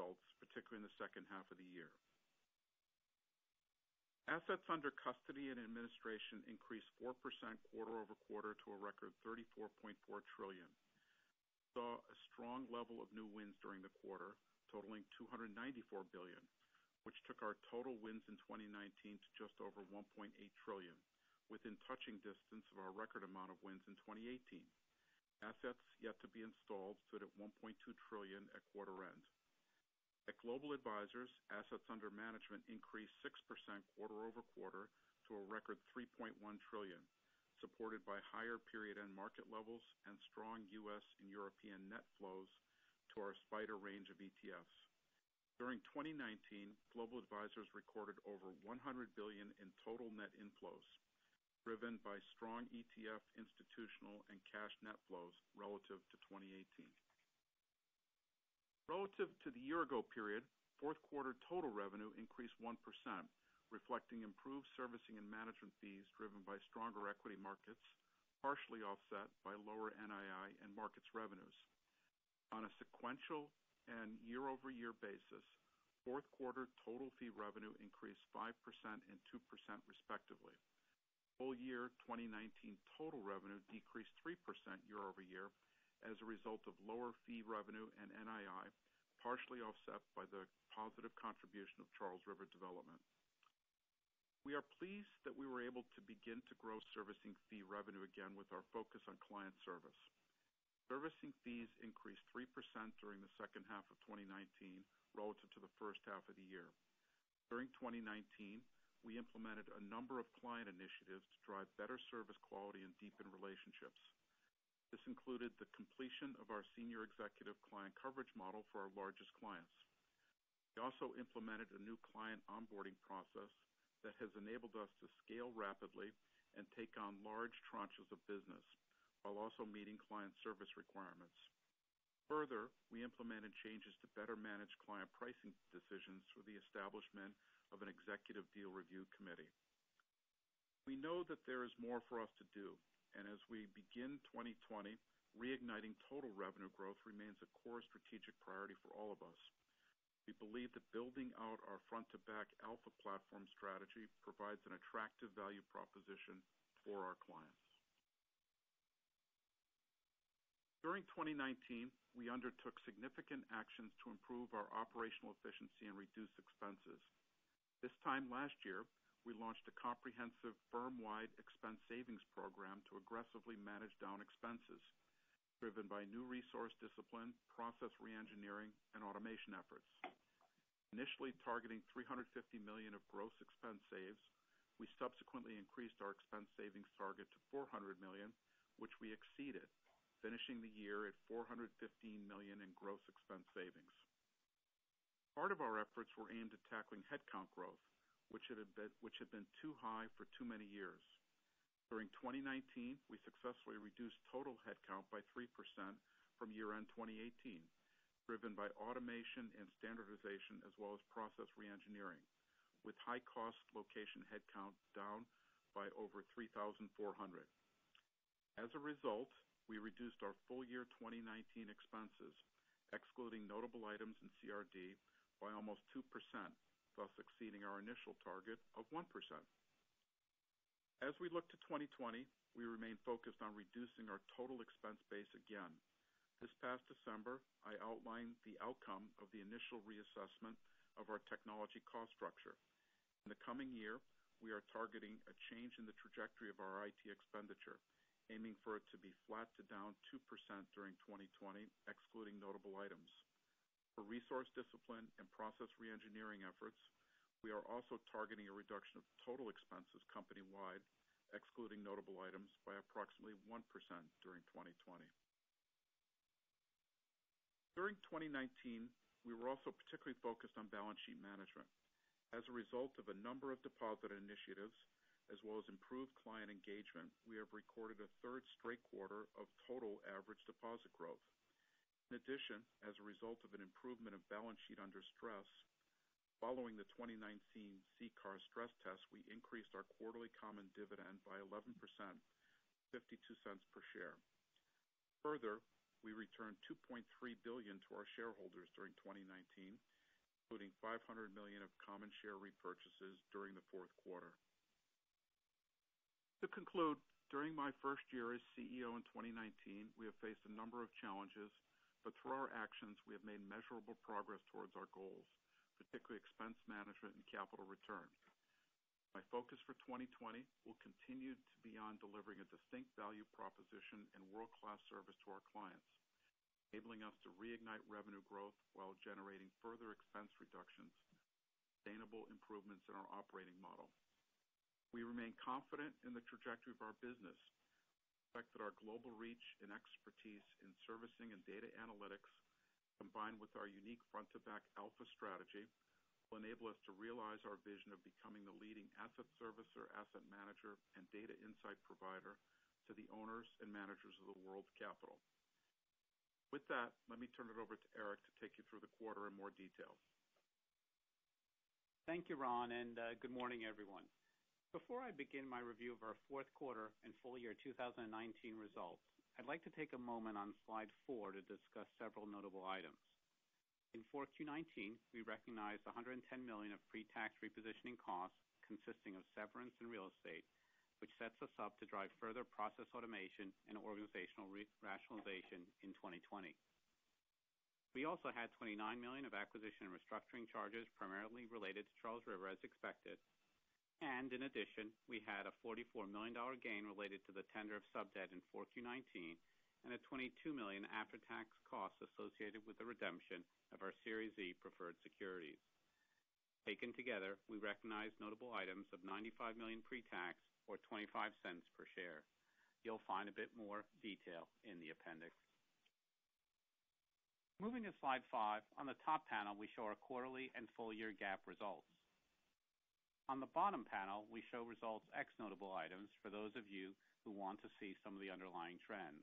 results, particularly in the second half of the year. Assets under custody and administration increased 4% quarter-over-quarter to a record 34.4 trillion. Saw a strong level of new wins during the quarter, totaling 294 billion, which took our total wins in 2019 to just over 1.8 trillion, within touching distance of our record amount of wins in 2018. Assets yet to be installed stood at 1.2 trillion at quarter end. At Global Advisors, assets under management increased 6% quarter-over-quarter to a record 3.1 trillion, supported by higher period end market levels and strong U.S. and European net flows to our SPDR range of ETFs. During 2019, Global Advisors recorded over 100 billion in total net inflows, driven by strong ETF, institutional, and cash net flows relative to 2018. Relative to the year ago period, fourth quarter total revenue increased 1%, reflecting improved servicing and management fees driven by stronger equity markets, partially offset by lower NII and markets revenues. On a sequential and year-over-year basis, fourth quarter total fee revenue increased 5% and 2% respectively. Full year 2019 total revenue decreased 3% year-over-year as a result of lower fee revenue and NII, partially offset by the positive contribution of Charles River Development. We are pleased that we were able to begin to grow servicing fee revenue again with our focus on client service. Servicing fees increased 3% during the second half of 2019 relative to the first half of the year. During 2019, we implemented a number of client initiatives to drive better service quality and deepen relationships. This included the completion of our senior executive client coverage model for our largest clients. We also implemented a new client onboarding process that has enabled us to scale rapidly and take on large tranches of business while also meeting client service requirements. Further, we implemented changes to better manage client pricing decisions through the establishment of an executive deal review committee. We know that there is more for us to do, and as we begin 2020, reigniting total revenue growth remains a core strategic priority for all of us. We believe that building out our front-to-back alpha platform strategy provides an attractive value proposition for our clients. During 2019, we undertook significant actions to improve our operational efficiency and reduce expenses. This time last year, we launched a comprehensive firm-wide expense savings program to aggressively manage down expenses, driven by new resource discipline, process re-engineering, and automation efforts. Initially targeting $350 million of gross expense saves, we subsequently increased our expense savings target to $400 million, which we exceeded, finishing the year at $415 million in gross expense savings. Part of our efforts were aimed at tackling headcount growth, which had been which had been too high for too many years. During 2019, we successfully reduced total headcount by 3% from year-end 2018, driven by automation and standardization as well as process re-engineering, with high-cost location headcount down by over 3,400. As a result, we reduced our full year 2019 expenses, excluding notable items in CRD, by almost 2%, thus exceeding our initial target of 1%. As we look to 2020, we remain focused on reducing our total expense base again. This past December, I outlined the outcome of the initial reassessment of our technology cost structure. In the coming year, we are targeting a change in the trajectory of our IT expenditure, aiming for it to be flat to down 2% during 2020, excluding notable items. For resource discipline and process re-engineering efforts, we are also targeting a reduction of total expenses company-wide, excluding notable items, by approximately 1% during 2020. During 2019, we were also particularly focused on balance sheet management. As a result of a number of deposit initiatives, as well as improved client engagement, we have recorded a third straight quarter of total average deposit growth. In addition, as a result of an improvement of balance sheet under stress, following the 2019 CCAR stress test, we increased our quarterly common dividend by 11%, $0.52 per share. Further, we returned 2.3 billion to our shareholders during 2019, including 500 million of common share repurchases during the fourth quarter. To conclude, during my first year as CEO in 2019, we have faced a number of challenges, but through our actions, we have made measurable progress towards our goals, particularly expense management and capital return. My focus for 2020 will continue to be on delivering a distinct value proposition and world-class service to our clients, enabling us to reignite revenue growth while generating further expense reductions, sustainable improvements in our operating model. We remain confident in the trajectory of our business. Expect that our global reach and expertise in servicing and data analytics, combined with our unique front-to-back alpha strategy, will enable us to realize our vision of becoming the leading asset servicer, asset manager, and data insight provider to the owners and managers of the world's capital. With that, let me turn it over to Eric to take you through the quarter in more detail. Thank you, Ron, and uh, good morning, everyone. Before I begin my review of our fourth quarter and full year 2019 results, I'd like to take a moment on slide four to discuss several notable items. In 4Q19, we recognized 110 million of pre-tax repositioning costs consisting of severance and real estate, which sets us up to drive further process automation and organizational rationalization in 2020. We also had 29 million of acquisition and restructuring charges, primarily related to Charles River, as expected. And in addition, we had a $44 million gain related to the tender of sub-debt in 4Q19 and a 22 million after-tax cost associated with the redemption of our Series Z preferred securities. Taken together, we recognized notable items of 95 million pre-tax, or $0.25 per share. You'll find a bit more detail in the appendix. Moving to slide five, on the top panel, we show our quarterly and full-year GAAP results. On the bottom panel, we show results ex notable items for those of you who want to see some of the underlying trends.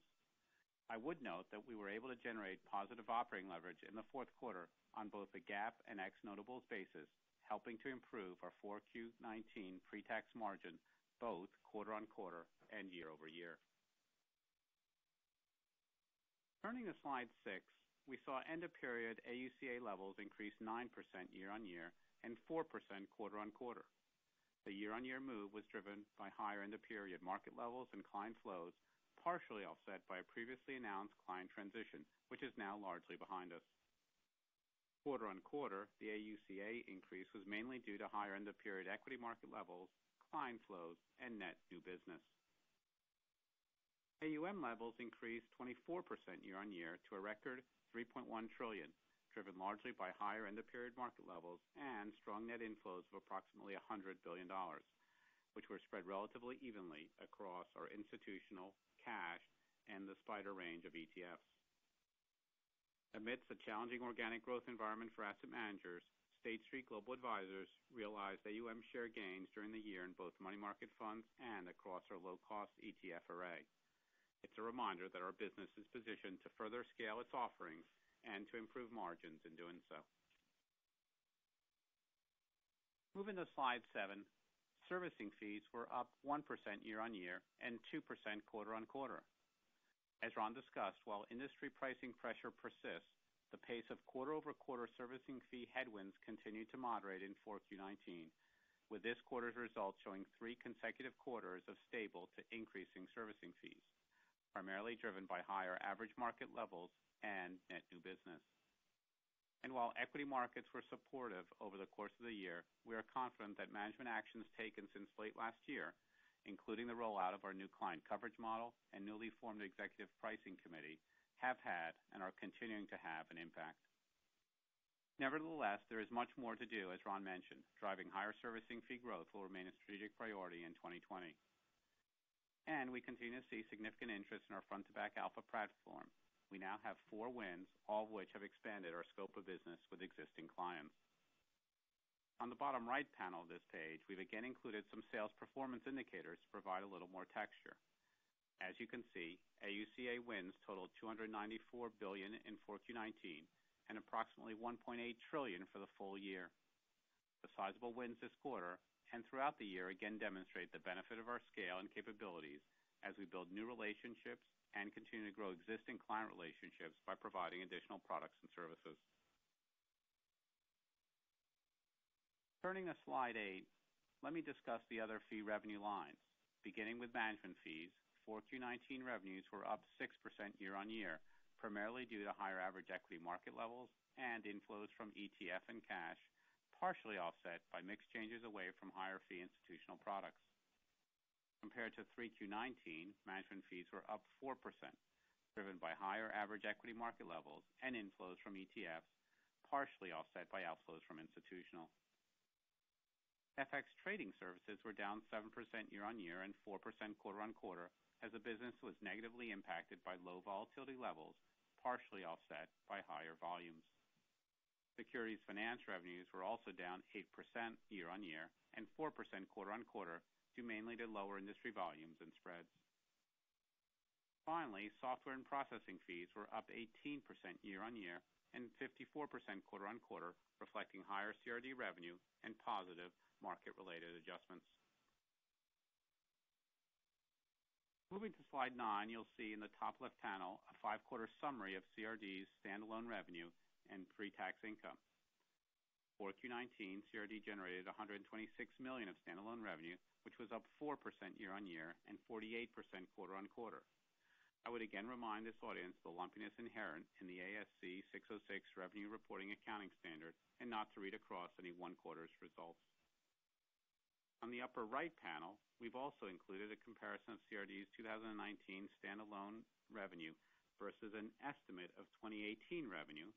I would note that we were able to generate positive operating leverage in the fourth quarter on both the GAAP and ex notables basis, helping to improve our 4Q19 pre-tax margin both quarter-on-quarter and year-over-year. Turning to slide six, we saw end-of-period AUCA levels increase 9% year-on-year and 4% quarter-on-quarter. The year-on-year move was driven by higher end-of-period market levels and client flows, partially offset by a previously announced client transition, which is now largely behind us. Quarter-on-quarter, the AUCA increase was mainly due to higher end-of-period equity market levels, client flows, and net new business. AUM levels increased 24% year-on-year to a record $3.1 trillion, driven largely by higher end-of-period market levels and strong net inflows of approximately $100 billion, which were spread relatively evenly across our institutional, cash, and the SPDR range of ETFs. Amidst a challenging organic growth environment for asset managers, State Street Global Advisors realized AUM share gains during the year in both money market funds and across our low-cost ETF array. It's a reminder that our business is positioned to further scale its offerings and to improve margins in doing so. Moving to slide seven, servicing fees were up 1% year-on-year and 2% quarter-on-quarter. As Ron discussed, while industry pricing pressure persists, the pace of quarter-over-quarter servicing fee headwinds continued to moderate in 4Q19, with this quarter's results showing three consecutive quarters of stable to increasing servicing fees, primarily driven by higher average market levels and net new business. And while equity markets were supportive over the course of the year, we are confident that management actions taken since late last year, including the rollout of our new client coverage model and newly formed executive pricing committee, have had and are continuing to have an impact. Nevertheless, there is much more to do, as Ron mentioned. Driving higher servicing fee growth will remain a strategic priority in 2020. And we continue to see significant interest in our front-to-back alpha platform. We now have four wins, all of which have expanded our scope of business with existing clients. On the bottom right panel of this page, we've again included some sales performance indicators to provide a little more texture. As you can see, AUCA wins totaled 294 billion in 4Q19 and approximately 1.8 trillion for the full year. The sizable wins this quarter and throughout the year again demonstrate the benefit of our scale and capabilities as we build new relationships and continue to grow existing client relationships by providing additional products and services. Turning to slide eight, let me discuss the other fee revenue lines. Beginning with management fees, 4Q 2019 revenues were up 6% year-on-year, primarily due to higher average equity market levels and inflows from ETF and cash, partially offset by mix changes away from higher fee institutional products. Compared to 3Q 2019, management fees were up 4%, driven by higher average equity market levels and inflows from ETFs, partially offset by outflows from institutional. FX trading services were down 7% year-on-year and 4% quarter-on-quarter as the business was negatively impacted by low volatility levels, partially offset by higher volumes. Securities finance revenues were also down 8% year-on-year and 4% quarter-on-quarter, due mainly to lower industry volumes and spreads. Finally, software and processing fees were up 18% year-on-year and 54% quarter-on-quarter, reflecting higher CRD revenue and positive market-related adjustments. Moving to slide nine, you'll see in the top left panel a five-quarter summary of CRD's standalone revenue and pre-tax income. For Q19, CRD generated 126 million of standalone revenue, which was up 4% year-on-year and 48% quarter-on-quarter. I would again remind this audience the lumpiness inherent in the ASC 606 revenue reporting accounting standard and not to read across any one quarter's results. On the upper right panel, we've also included a comparison of CRD's 2019 standalone revenue versus an estimate of 2018 revenue,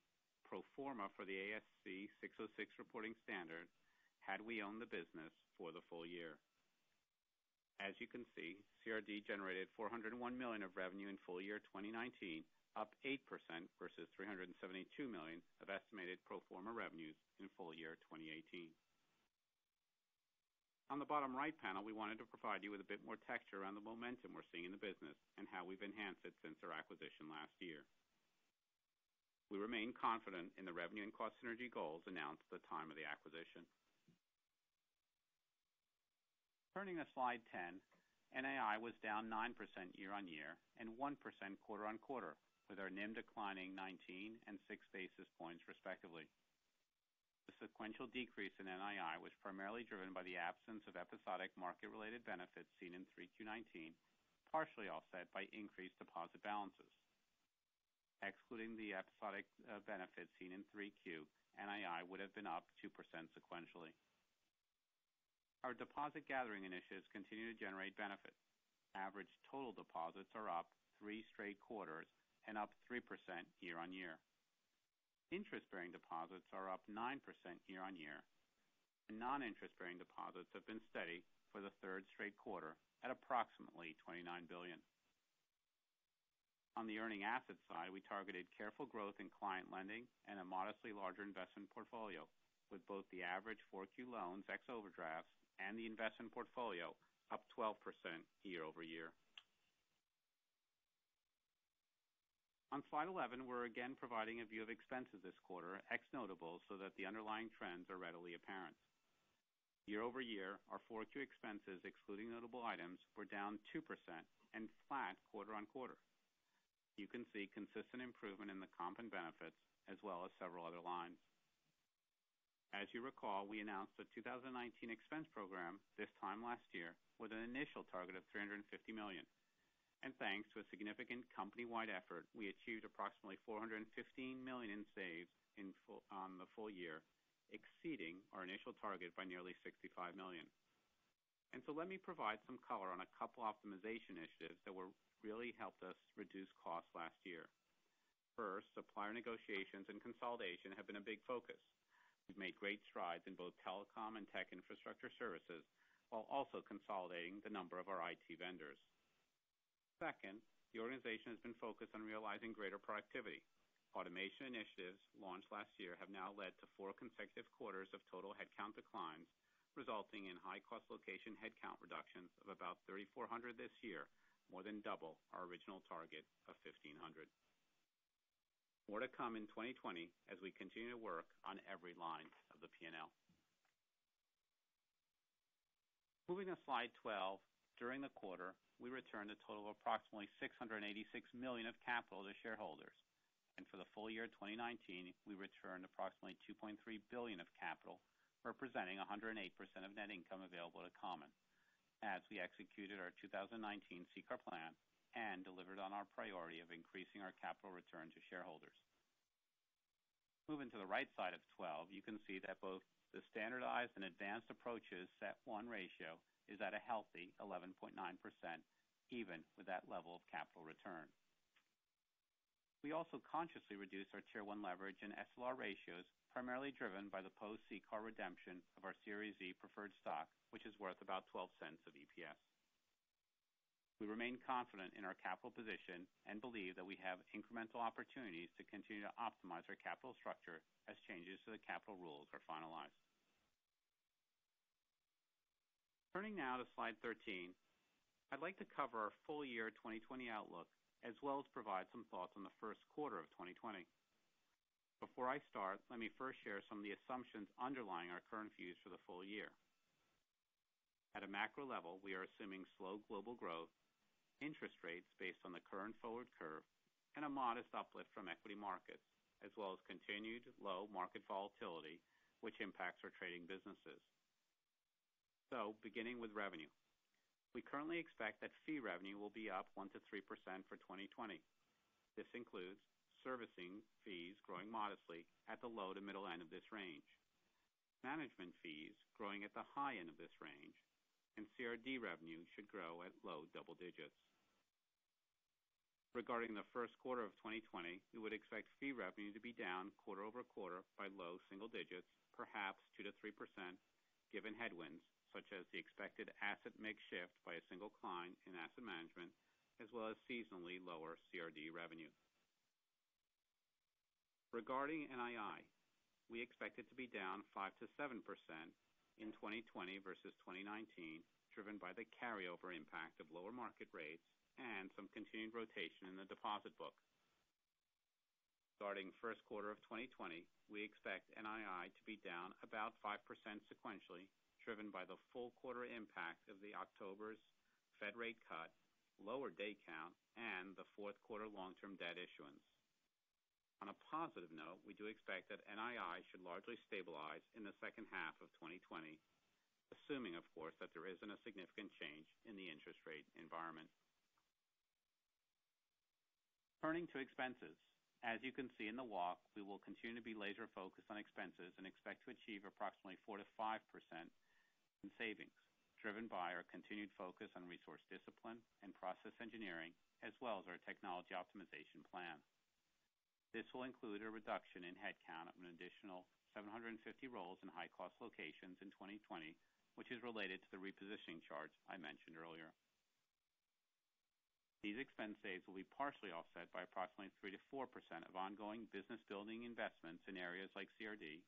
pro forma for the ASC 606 reporting standard, had we owned the business for the full year. As you can see, CRD generated 401 million of revenue in full year 2019, up 8% versus 372 million of estimated pro forma revenues in full year 2018. On the bottom right panel, we wanted to provide you with a bit more texture around the momentum we're seeing in the business and how we've enhanced it since our acquisition last year. We remain confident in the revenue and cost synergy goals announced at the time of the acquisition. Turning to slide 10, NII was down 9% year-on-year and 1% quarter-on-quarter, with our NIM declining 19 and six basis points respectively. The sequential decrease in NII was primarily driven by the absence of episodic market-related benefits seen in 3Q 2019, partially offset by increased deposit balances. Excluding the episodic uh, benefits seen in 3Q, NII would have been up 2% sequentially. Our deposit gathering initiatives continue to generate benefits. Average total deposits are up three straight quarters and up 3% year-on-year. Interest-bearing deposits are up 9% year-on-year, and non-interest-bearing deposits have been steady for the third straight quarter at approximately $29 billion. On the earning asset side, we targeted careful growth in client lending and a modestly larger investment portfolio, with both the average 4Q loans ex overdrafts and the investment portfolio up 12% year-over-year. On slide 11, we're again providing a view of expenses this quarter, ex notables, so that the underlying trends are readily apparent. Year-over-year, our 4Q expenses, excluding notable items, were down 2% and flat quarter-on-quarter. You can see consistent improvement in the comp and benefits, as well as several other lines. As you recall, we announced a 2019 expense program this time last year with an initial target of 350 million. And thanks to a significant company-wide effort, we achieved approximately 415 million in saves on the full year, exceeding our initial target by nearly $65 million. And so let me provide some color on a couple optimization initiatives that were really helped us reduce costs last year. First, supplier negotiations and consolidation have been a big focus. We've made great strides in both telecom and tech infrastructure services, while also consolidating the number of our IT vendors. Second, the organization has been focused on realizing greater productivity. Automation initiatives launched last year have now led to four consecutive quarters of total headcount declines, resulting in high-cost location headcount reductions of about 3,400 this year, more than double our original target of 1,500. More to come in 2020 as we continue to work on every line of the P&L. Moving to slide 12, During the quarter, we returned a total of approximately 686 million of capital to shareholders. And for the full year 2019, we returned approximately 2.3 billion of capital, representing 108% of net income available to common as we executed our 2019 CCAR plan and delivered on our priority of increasing our capital return to shareholders. Moving to the right side of 12, you can see that both the standardized and advanced approaches CET1 ratio is at a healthy 11.9%, even with that level of capital return. We also consciously reduced our Tier 1 leverage and SLR ratios, primarily driven by the post-CCAR redemption of our Series E preferred stock, which is worth about $0.12 of EPS. We remain confident in our capital position and believe that we have incremental opportunities to continue to optimize our capital structure as changes to the capital rules are finalized. Turning now to slide 13, I'd like to cover our full year 2020 outlook, as well as provide some thoughts on the first quarter of 2020. Before I start, let me first share some of the assumptions underlying our current views for the full year. At a macro level, we are assuming slow global growth, interest rates based on the current forward curve, and a modest uplift from equity markets, as well as continued low market volatility, which impacts our trading businesses. So, beginning with revenue. We currently expect that fee revenue will be up 1%-3% for 2020. This includes servicing fees growing modestly at the low to middle end of this range, management fees growing at the high end of this range, and CRD revenue should grow at low double digits. Regarding the first quarter of 2020, we would expect fee revenue to be down quarter-over-quarter by low single digits, perhaps 2%-3%, given headwinds such as the expected asset mix shift by a single client in asset management, as well as seasonally lower CRD revenue. Regarding NII, we expect it to be down 5%-7% in 2020 versus 2019, driven by the carryover impact of lower market rates and some continued rotation in the deposit book. Starting first quarter of 2020, we expect NII to be down about 5% sequentially, driven by the full quarter impact of the October's Fed rate cut, lower day count, and the fourth quarter long-term debt issuance. On a positive note, we do expect that NII should largely stabilize in the second half of 2020, assuming, of course, that there isn't a significant change in the interest rate environment. Turning to expenses. As you can see in the walk, we will continue to be laser-focused on expenses and expect to achieve approximately 4%-5% in savings, driven by our continued focus on resource discipline and process engineering, as well as our technology optimization plan. This will include a reduction in headcount of an additional 750 roles in high-cost locations in 2020, which is related to the repositioning charge I mentioned earlier. These expense saves will be partially offset by approximately 3%-4% of ongoing business-building investments in areas like CRD,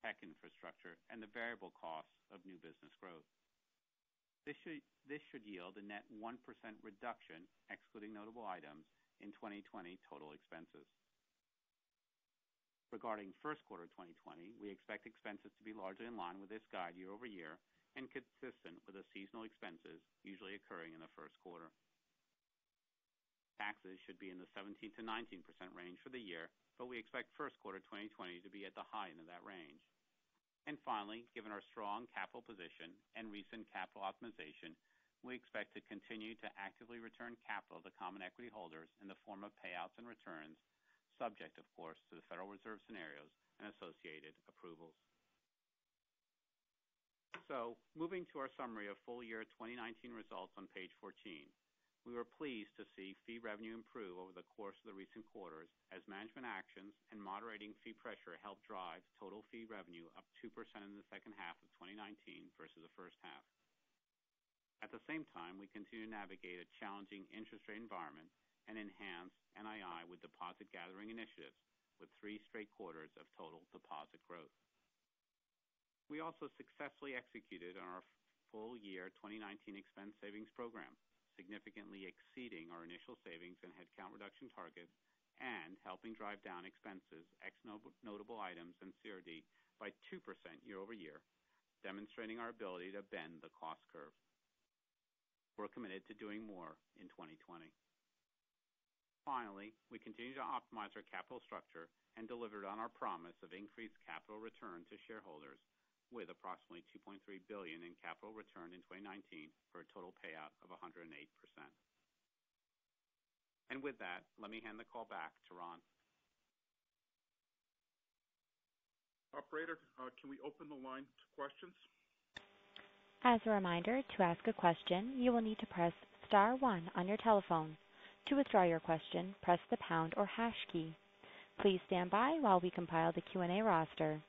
tech infrastructure, and the variable costs of new business growth. This should yield a net 1% reduction, excluding notable items, in 2020 total expenses. Regarding first quarter 2020, we expect expenses to be largely in line with this guide year-over-year and consistent with the seasonal expenses usually occurring in the first quarter. Taxes should be in the 17%-19% range for the year, but we expect first quarter 2020 to be at the high end of that range. And finally, given our strong capital position and recent capital optimization, we expect to continue to actively return capital to common equity holders in the form of payouts and returns, subject, of course, to the Federal Reserve scenarios and associated approvals. So, moving to our summary of full year 2019 results on page 14. We were pleased to see fee revenue improve over the course of the recent quarters as management actions and moderating fee pressure helped drive total fee revenue up 2% in the second half of 2019 versus the first half. At the same time, we continue to navigate a challenging interest rate environment and enhance NII with deposit gathering initiatives with three straight quarters of total deposit growth. We also successfully executed on our full year 2019 expense savings program, significantly exceeding our initial savings and headcount reduction targets and helping drive down expenses, ex notable items and CRD, by 2% year-over-year, demonstrating our ability to bend the cost curve. We're committed to doing more in 2020. Finally, we continue to optimize our capital structure and delivered on our promise of increased capital return to shareholders with approximately 2.3 billion in capital return in 2019 for a total payout of 108%. And with that, let me hand the call back to Ron. Operator, uh, can we open the line to questions? As a reminder, to ask a question, you will need to press star one on your telephone. To withdraw your question, press the pound or hash key. Please stand by while we compile the Q&A roster.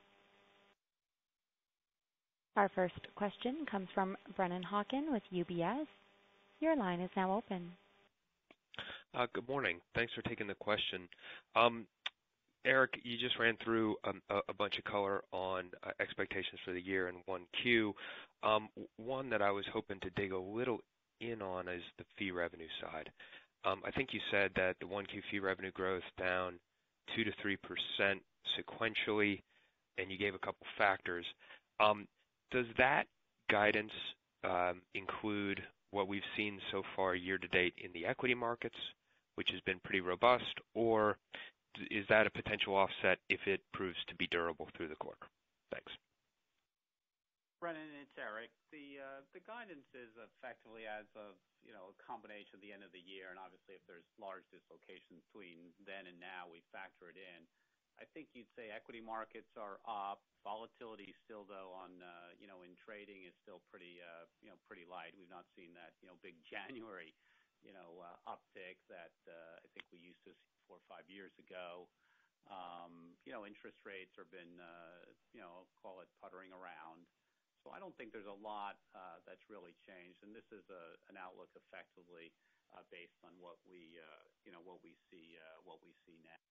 Our first question comes from Brennan Hawken with UBS. Your line is now open. Uh, good morning. Thanks for taking the question. Um, Eric, you just ran through um, a bunch of color on uh, expectations for the year in 1Q. Um, one that I was hoping to dig a little in on is the fee revenue side. Um, I think you said that the 1Q fee revenue growth down 2%-3% sequentially, and you gave a couple factors. Um, does that guidance um, include what we've seen so far year to date in the equity markets, which has been pretty robust, or is that a potential offset if it proves to be durable through the quarter? Thanks. Brennan, it's Eric. The guidance is effectively as of you know, a combination of the end of the year, and obviously if there's large dislocations between then and now, we factor it in. I think you'd say equity markets are up. Volatility still, though, on uh you know in trading is still pretty uh you know, pretty light. We've not seen that you know, big January you know, uh uptick that I think we used to see four or five years ago. Um, you know, interest rates have been, you know call it puttering around. I don't think there's a lot that's really changed, and this is an outlook effectively based on what we uh you know what we see uh what we see now.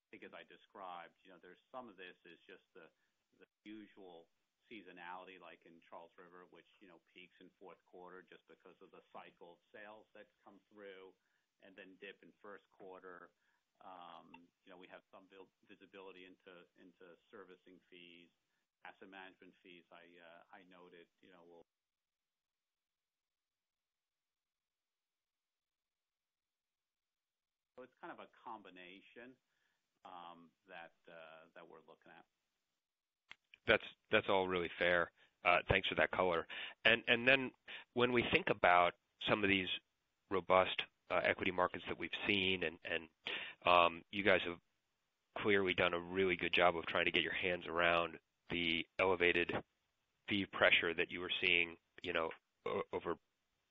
I think as I described, you know, there's some of this is just the usual seasonality, like in Charles River, which you know peaks in fourth quarter just because of the cycle of sales that come through and then dip in first quarter. Um, you know, we have some visibility into into servicing fees. Asset management fees, uh, I noted. You know, will. So it's kind of a combination um, uh, that we're looking at. That's that's all really fair. Uh, thanks for that color. And then when we think about some of these robust equity markets that we've seen, and um, you guys have clearly done a really good job of trying to get your hands around the elevated fee pressure that you were seeing you know, over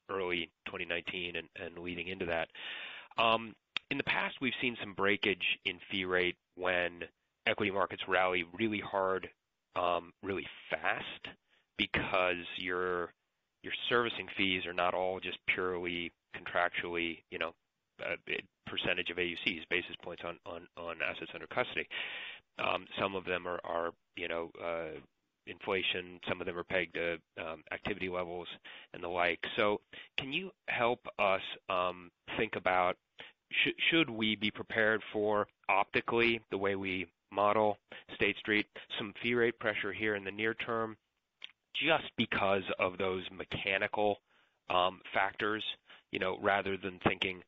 early 2019 and leading into that. In the past, we've seen some breakage in fee rate when equity markets rally really hard, really fast because your your servicing fees are not all just purely contractually you know, uh percentage of AUCs, basis points on on assets under custody. Um, some of them are you know, uh inflation, some of them are pegged to um, activity levels and the like. So can you help us um, think about should we be prepared for optically, the way we model State Street, some fee rate pressure here in the near term just because of those mechanical factors you know, rather than thinking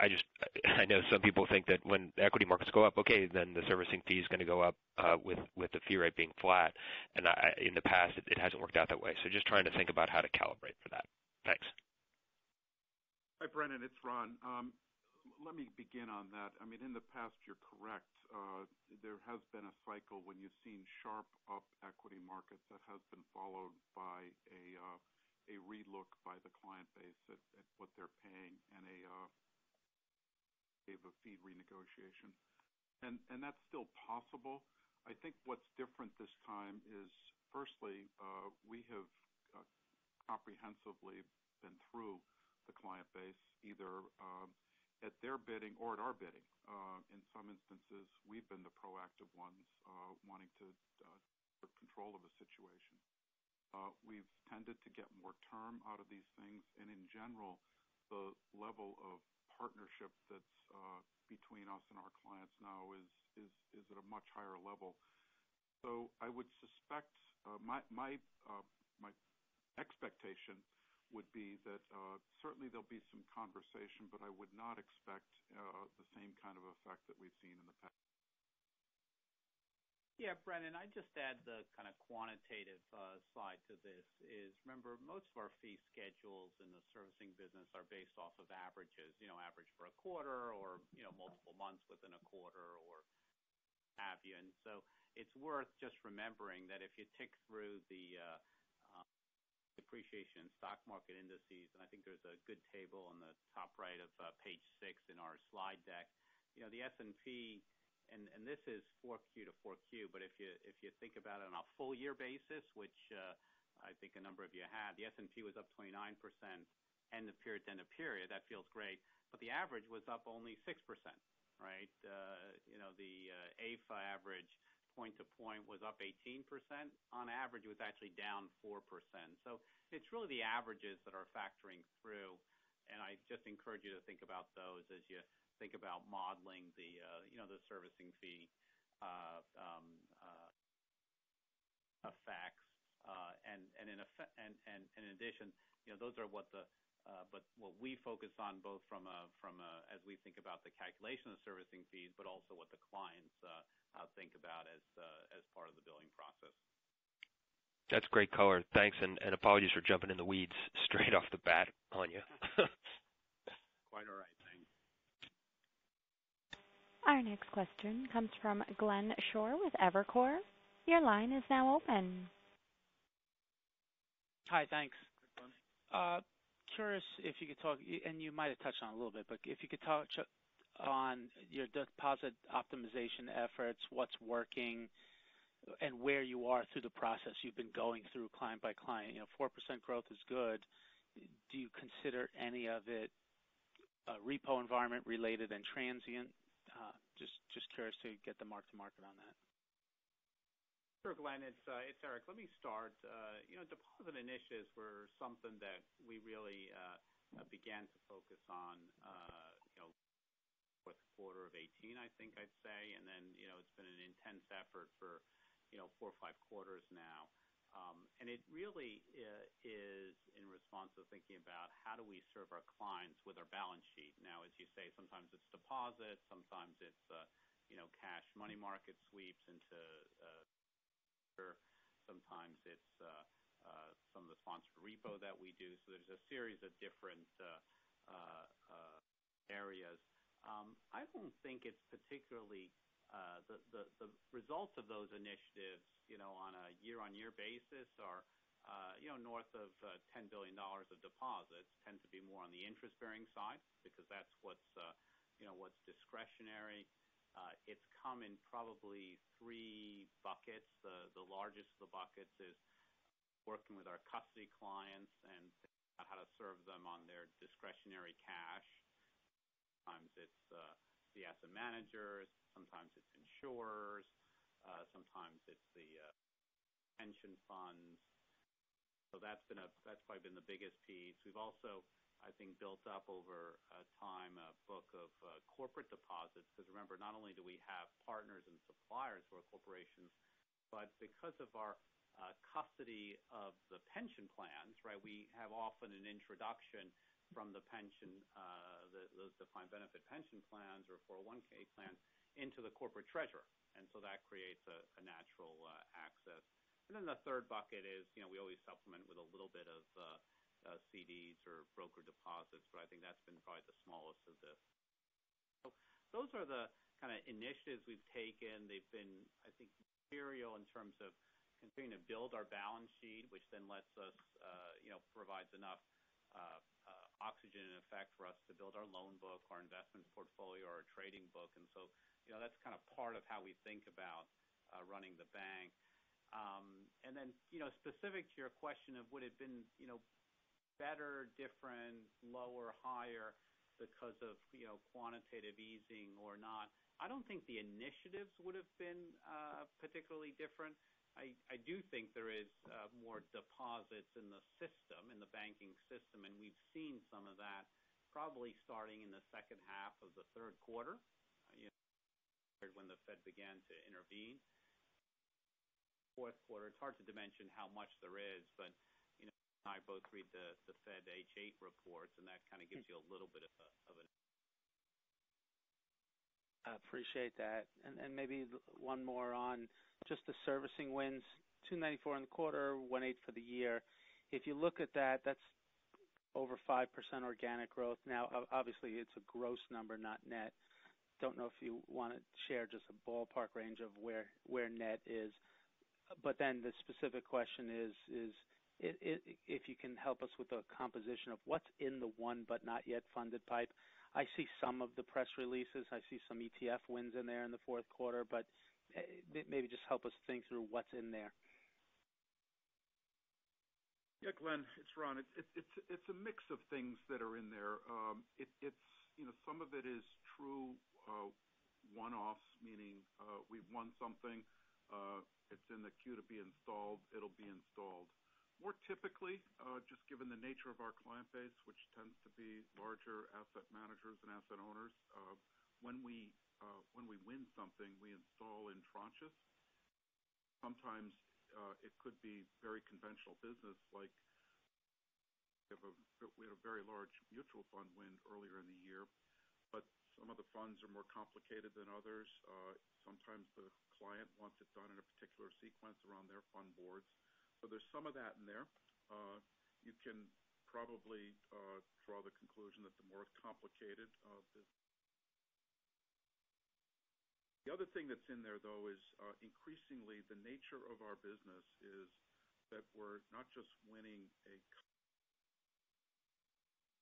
I just I I know some people think that when equity markets go up, okay, then the servicing fee is going to go up uh, with the fee rate being flat. And in the past, it hasn't worked out that way. So just trying to think about how to calibrate for that. Thanks. Hi, Brennan, it's Ron. Um, let me begin on that. I mean in the past, you're correct. Uh, there has been a cycle when you've seen sharp up equity markets that has been followed by a uh, relook by the client base at what they're paying and a fee renegotiation. And and that's still possible. I think what's different this time is, firstly, uh, we have uh, comprehensively been through the client base, either um, at their bidding or at our bidding. Uh, in some instances, we've been the proactive ones wanting to take control of a situation. We've tended to get more term out of these things, and in general, the level of partnership that's uh, between us and our clients now is is at a much higher level. So I would suspect uh, my my uh my expectation would be that uh, certainly there'll be some conversation, but I would not expect the same kind of effect that we've seen in the past. Yeah, Brennan, I'd just add the kind of quantitative uh, side to this is, remember, most of our fee schedules in the servicing business are based off of averages. You know, average for a quarter or you know, multiple months within a quarter or have you. And so it's worth just remembering that if you tick through the uh, um, depreciation stock market indices, and I think there's a good table on the top right of uh, page six in our slide deck. You know, the S&P, and this is 4Q to 4Q, but if you if you think about it on a full year basis, which I think a number of you have, the S&P was up 29% end of period to end of period. That feels great. But the average was up only 6%, right? Uh you know, the EAFE average point to point was up 18%. On average, it was actually down 4%. So it's really the averages that are factoring through, and I just encourage you to think about those as you think about modeling the uh you know the servicing fee effects. Uh and and in a fa and and in addition, you know, those are what the uh but what we focus on both from a from as we think about the calculation of servicing fees, but also what the clients think about as as part of the billing process. That's great color. Thanks, and apologies for jumping in the weeds straight off the bat on you. Quite all right. Thanks. Our next question comes from Glenn Schorr with Evercore. Your line is now open. Hi, thanks. Glenn. Curious if you could talk, and you might have touched on it a little bit, but if you could touch on your deposit optimization efforts, what's working, and where you are through the process you've been going through client by client. 4% growth is good. Do you consider any of it uh, repo environment related and transient? Uh, just curious to get the mark to market on that. Sure, Glenn, uh, it's Eric. Let me start. Uh you know, deposit initiatives were something that we really uh, began to focus on fourth quarter of 2018, I think I'd say. And then, you know, it's been an intense effort for four or five quarters now. Um, it really uh, is in response to thinking about how do we serve our clients with our balance sheet. Now, as you say, sometimes it's deposits, sometimes it's uh, cash money market sweeps into uh, sometimes it's some of the sponsored repo that we do. So there's a series of different areas. Um, I don't think it's particularly the results of those initiatives you know, on a year-on-year basis are uh you know, north of $10 billion of deposits tend to be more on the interest-bearing side because that's what's uh you know what's discretionary. It's come in probably three buckets. The the largest of the buckets is working with our custody clients and how to serve them on their discretionary cash. Sometimes it's the asset managers, sometimes it's insurers, uh, sometimes it's the uh, pension funds. So that's been a that's probably been the biggest piece. We've also, I think, built up over uh, time a book of corporate deposits because remember, not only do we have partners and suppliers who are corporations, but because of our custody of the pension plans, right, we have often an introduction from the pension uh those defined benefit pension plans or 401 plans into the corporate treasurer. And so that creates a natural uh, access. And then the third bucket is you know, we always supplement with a little bit of uh, uh, CDs or broker deposits, but I think that's been probably the smallest of the. Those are the kind of initiatives we've taken. They've been, I think, material in terms of continuing to build our balance sheet, which then lets us, you know, provides enough oxygen in effect for us to build our loan book, our investment portfolio, our trading book. And so, you know, that's kind of part of how we think about running the bank. Um and then, you know, specific to your question of would it been you know, better, different, lower, higher because of you know, quantitative easing or not, I don't think the initiatives would've been particularly different. I do think there is uh, more deposits in the system, in the banking system, and we've seen some of that probably starting in the second half of the third quarter uh, when the Fed began to intervene. Fourth quarter, it's hard to dimension how much there is, but you know, I both read the the Fed H8 reports, and that kind of gives hmm. you a little bit of an. I appreciate that. Maybe one more on just the servicing wins, 294 in the quarter, $18 for the year. If you look at that, that's over 5% organic growth. Now, obviously, it's a gross number, not net. Don't know if you want to share just a ballpark range of where where net is. But then the specific question is, is if you can help us with the composition of what's in the won but not yet funded pipe. I see some of the press releases. I see some ETF wins in there in the fourth quarter, but eh, maybe just help us think through what's in there. Yeah, Glenn, it's Ron. It's a mix of things that are in there. Um it it's you know, some of it is true uh, one-offs, meaning uh, we've won something, uh, it's in the queue to be installed, it'll be installed. More typically, just given the nature of our client base, which tends to be larger asset managers and asset owners, uh when we uh when we win something, we install in tranches. Sometimes it could be very conventional business, like we had a very large mutual fund win earlier in the year, but some of the funds are more complicated than others. Sometimes the client wants it done in a particular sequence around their fund boards. So there's some of that in there. Uh, you can probably uh, draw the conclusion that the more complicated uh, The other thing that's in there, though, is increasingly the nature of our business is that we're not just winning a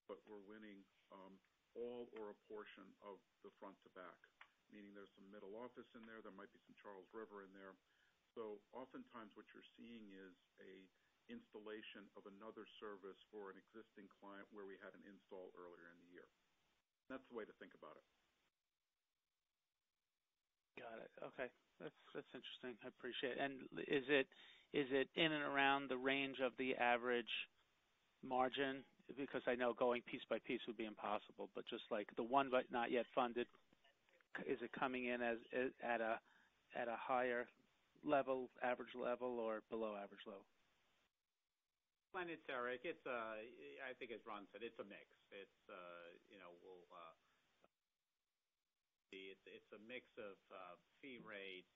but we're winning um, all or a portion of the front to back, meaning there's some middle office in there, there might be some Charles River in there. So oftentimes what you're seeing is a installation of another service for an existing client where we had an install earlier in the year. That's the way to think about it. Got it. Okay. That's interesting. I appreciate And is it. Is it in and around the range of the average margin? Because I know going piece by piece would be impossible, but just like the one but not yet funded, is it coming in as at a at a higher level, average level, or below average level? Glenn, it's Eric. Uh, I think as Ron said, it's a mix. It's uh, uh, a mix of fee rates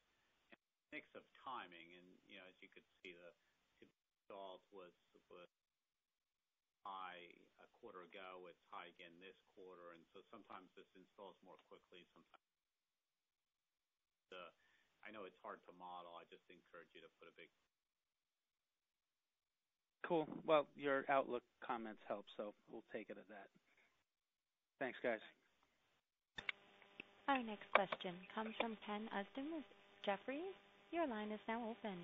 and mix of timing. And you know as you could see, the installs was high a quarter ago. It's high again this quarter, and so sometimes this installs more quickly, sometimes I know it's hard to model. I just encourage you to put a big Cool. Well, your outlook comments help, so we'll take it at that. Thanks, guys. Our next question comes from Ken Usdin with Jefferies. Your line is now open.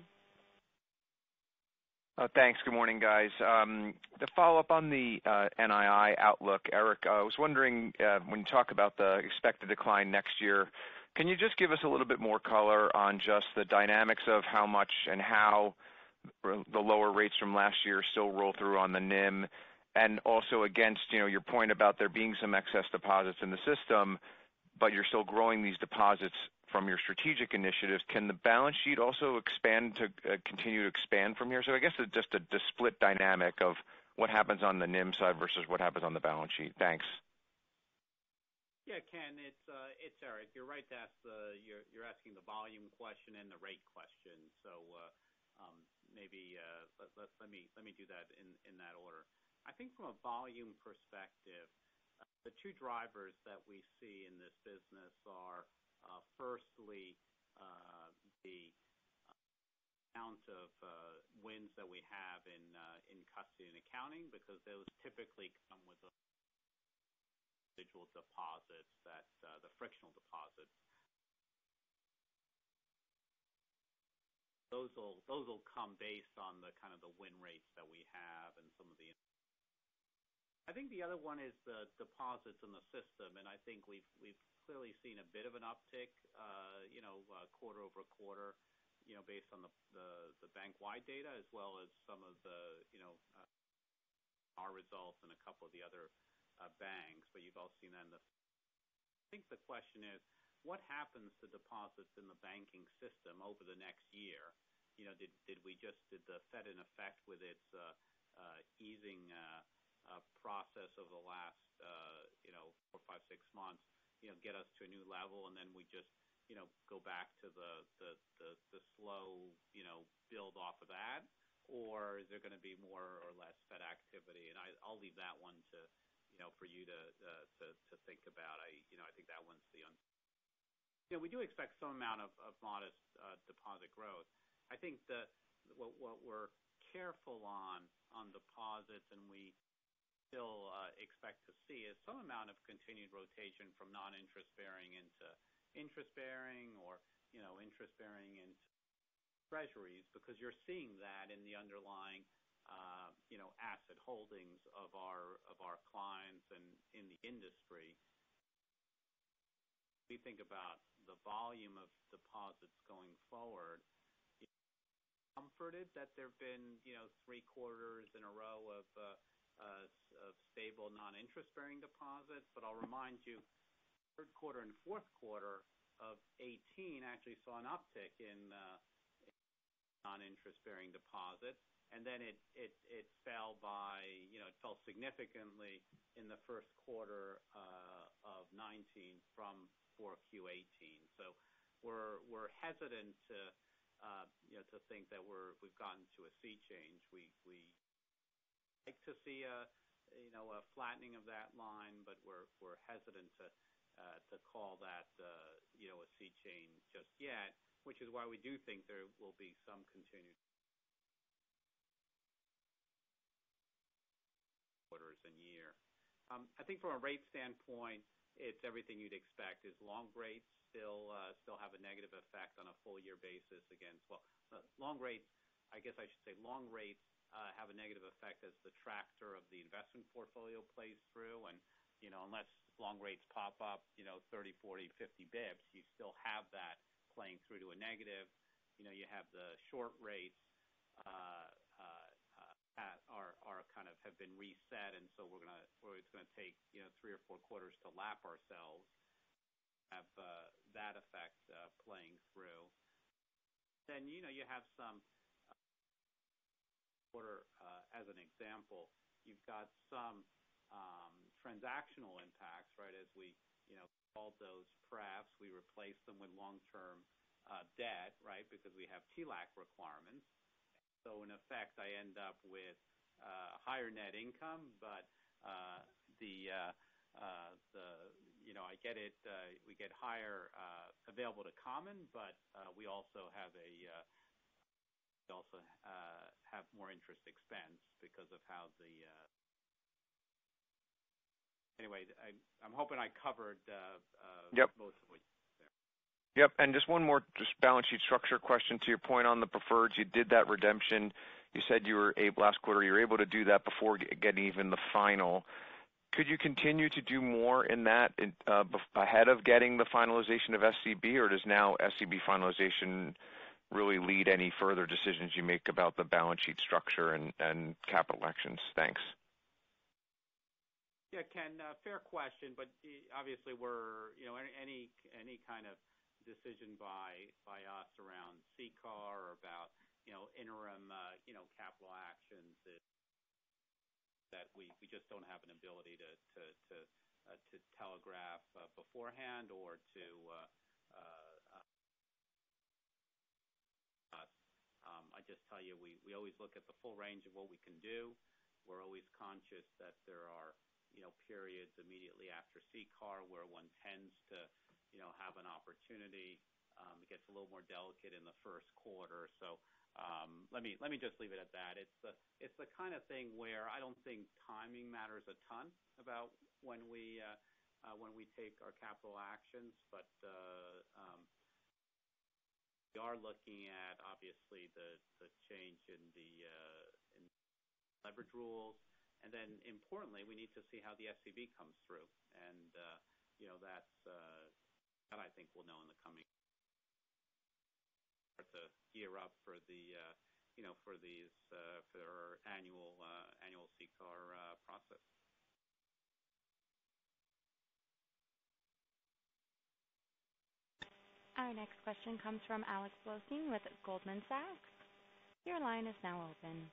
Oh, thanks. Good morning, guys. Um, to follow up on the uh, NII outlook, Eric, I was wondering, uh, when you talk about the expected decline next year, can you just give us a little bit more color on just the dynamics of how much and how the lower rates from last year still roll through on the NIM? And also against you know, your point about there being some excess deposits in the system, but you're still growing these deposits from your strategic initiatives. Can the balance sheet also expand to uh, continue to expand from here? So I guess it's just a split dynamic of what happens on the NIM side versus what happens on the balance sheet. Thanks. Yeah, Ken, uh, it's Eric. You're right. To ask you're asking the volume question and the rate question. So uh, um, maybe uh, let me let me do that in that order. I think from a volume perspective, the two drivers that we see in this business are, firstly, the amount of wins that we have in custody and accounting, because those typically come with individual deposits, that uh, the frictional deposits. Those will come based on the kind of the win rates that we have and some of the I think the other one is the deposits in the system, and I think we've clearly seen a bit of an uptick uh, you know, uh, quarter-over-quarter you know based on the bank-wide data as well as some of the you know uh our results and a couple of the other Uh, banks. But you've all seen that. I think the question is, what happens to deposits in the banking system over the next year? You know, did we just did the Fed in effect with its uh, uh, easing process over the last you know, four, five, six months you know, get us to a new level, and then we just you know, go back to the slow you know, build off of that? Or is there going to be more or less Fed activity? And I'll leave that one for you uh, to think about. I you know, I think that one's the We do expect some amount of modest uh, deposit growth. I think what we're careful on on deposits, and we still uh, expect to see, is some amount of continued rotation from non-interest bearing into interest bearing or you know, interest bearing into treasuries, because you're seeing that in the underlying Uh, asset holdings of our of our clients and in the industry. We think about the volume of deposits going forward, comforted that there have been you know three quarters in a row of uh, uh, of stable non-interest bearing deposits. But I'll remind you, third quarter and fourth quarter of 2018 actually saw an uptick in non-interest bearing deposits. It fell by you know, it fell significantly in the first quarter uh, of 2019 from 4Q 2018. We're hesitant to uh, think that we've gotten to a sea change. We like to see a flattening of that line, but we're hesitant uh, to call that a sea change just yet, which is why we do think there will be some continued quarters and year. Um, I think from a rate standpoint, it's everything you'd expect. Is long rates still uh, still have a negative effect on a full year basis against Well, uh, long rates. I guess I should say long rates uh, have a negative effect as the tractor of the investment portfolio plays through. And you know unless long rates pop up 30, 40, 50 basis points, you still have that playing through to a negative. You know, you have the short rates have been reset, and so we're gonna or it's going to take three or four quarters to lap ourselves, have uh, that effect uh, playing through. Then you know you have some uh, quarter, as an example, you've got some um, transactional impacts, right? As we you know called those prefs, we replaced them with long-term debt, right? Because we have TLAC requirements. So in effect, I end up with higher net income, but uh the uh uh the you know I get it uh we get higher available to common, but we also have a uh we also uh have more interest expense because of how the Anyway, I'm hoping I covered. Yep most of what there. Yep. And just one more just balance sheet structure question to your point on the preferreds. You did that redemption. You said you were able last quarter you were able to do that before getting even the final. Could you continue to do more in that uh, ahead of getting the finalization of SCB, or does now SCB finalization really lead any further decisions you make about the balance sheet structure and capital actions? Thanks. Yeah, Ken, uh, fair question. But obviously we're you know, any kind of decision by by us around CCAR or about interim uh you know, capital actions that we just don't have an ability to uh to telegraph uh, beforehand or to uh, uh, um, I just tell you, we always look at the full range of what we can do. We're always conscious that there are you know, periods immediately after CCAR where one tends to you know, have an opportunity. Um, it gets a little more delicate in the first quarter. Um, let me let me just leave it at that. It's the kind of thing where I don't think timing matters a ton about when we uh, uh, when we take our capital actions. But uh, um, we are looking at, obviously, the change in the leverage rules. And then importantly, we need to see how the SCB comes through. And uh, you know, uh that I think we'll know in the coming to gear up for the, uh, you know, for these, uh, for our annual uh, CCAR process. Our next question comes from Alex Blostein with Goldman Sachs. Your line is now open.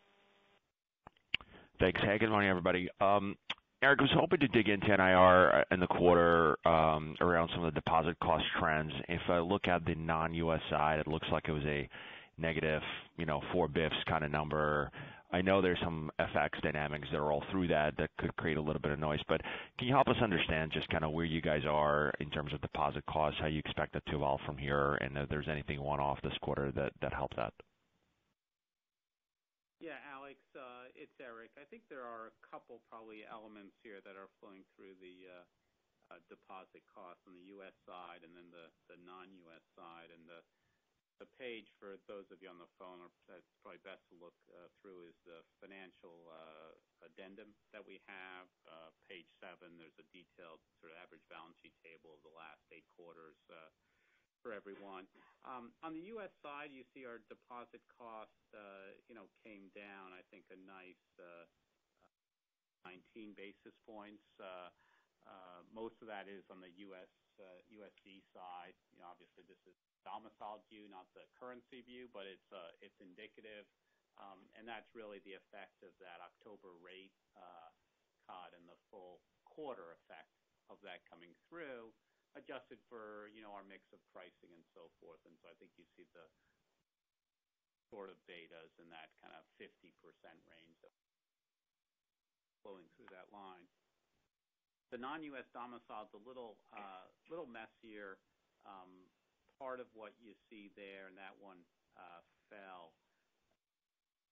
Thanks. Hey, good morning, everybody. Um, Eric, I was hoping to dig into NIR uh, in the quarter um, around some of the deposit cost trends. If I look at the non-U.S. side, it looks like it was a negative, you negative four basis points kind of number. I know there's some FX dynamics that are all through that that could create a little bit of noise. But can you help us understand just kind of where you guys are in terms of deposit costs, how you expect it to evolve from here, and if there's anything one-off this quarter that that helped that? Yeah, Alex, it's Eric. I think there are a couple probably elements here that are flowing through the uh, deposit costs on the U.S. side and then the non-U.S. side. And the the page for those of you on the phone that's probably best to look uh, through is the financial uh, addendum that we have. Page seven, there's a detailed sort of average balance sheet table of the last eight quarters for everyone. Um, on the U.S. side, you see our deposit cost uh you know came down, I think, a nice uh, uh, 19 basis points. Uh, most of that is on the US uh USD side. Obviously, this is domiciled view, not the currency view, but it's it's indicative. Um and that's really the effect of that October rate cut and the full quarter effect of that coming through, adjusted for you know our mix of pricing and so forth. And so I think you see the sort of betas in that kind of 50% range flowing through that line. The non-U.S. domicile is a little uh little messier. Part of what you see there, and that one fell,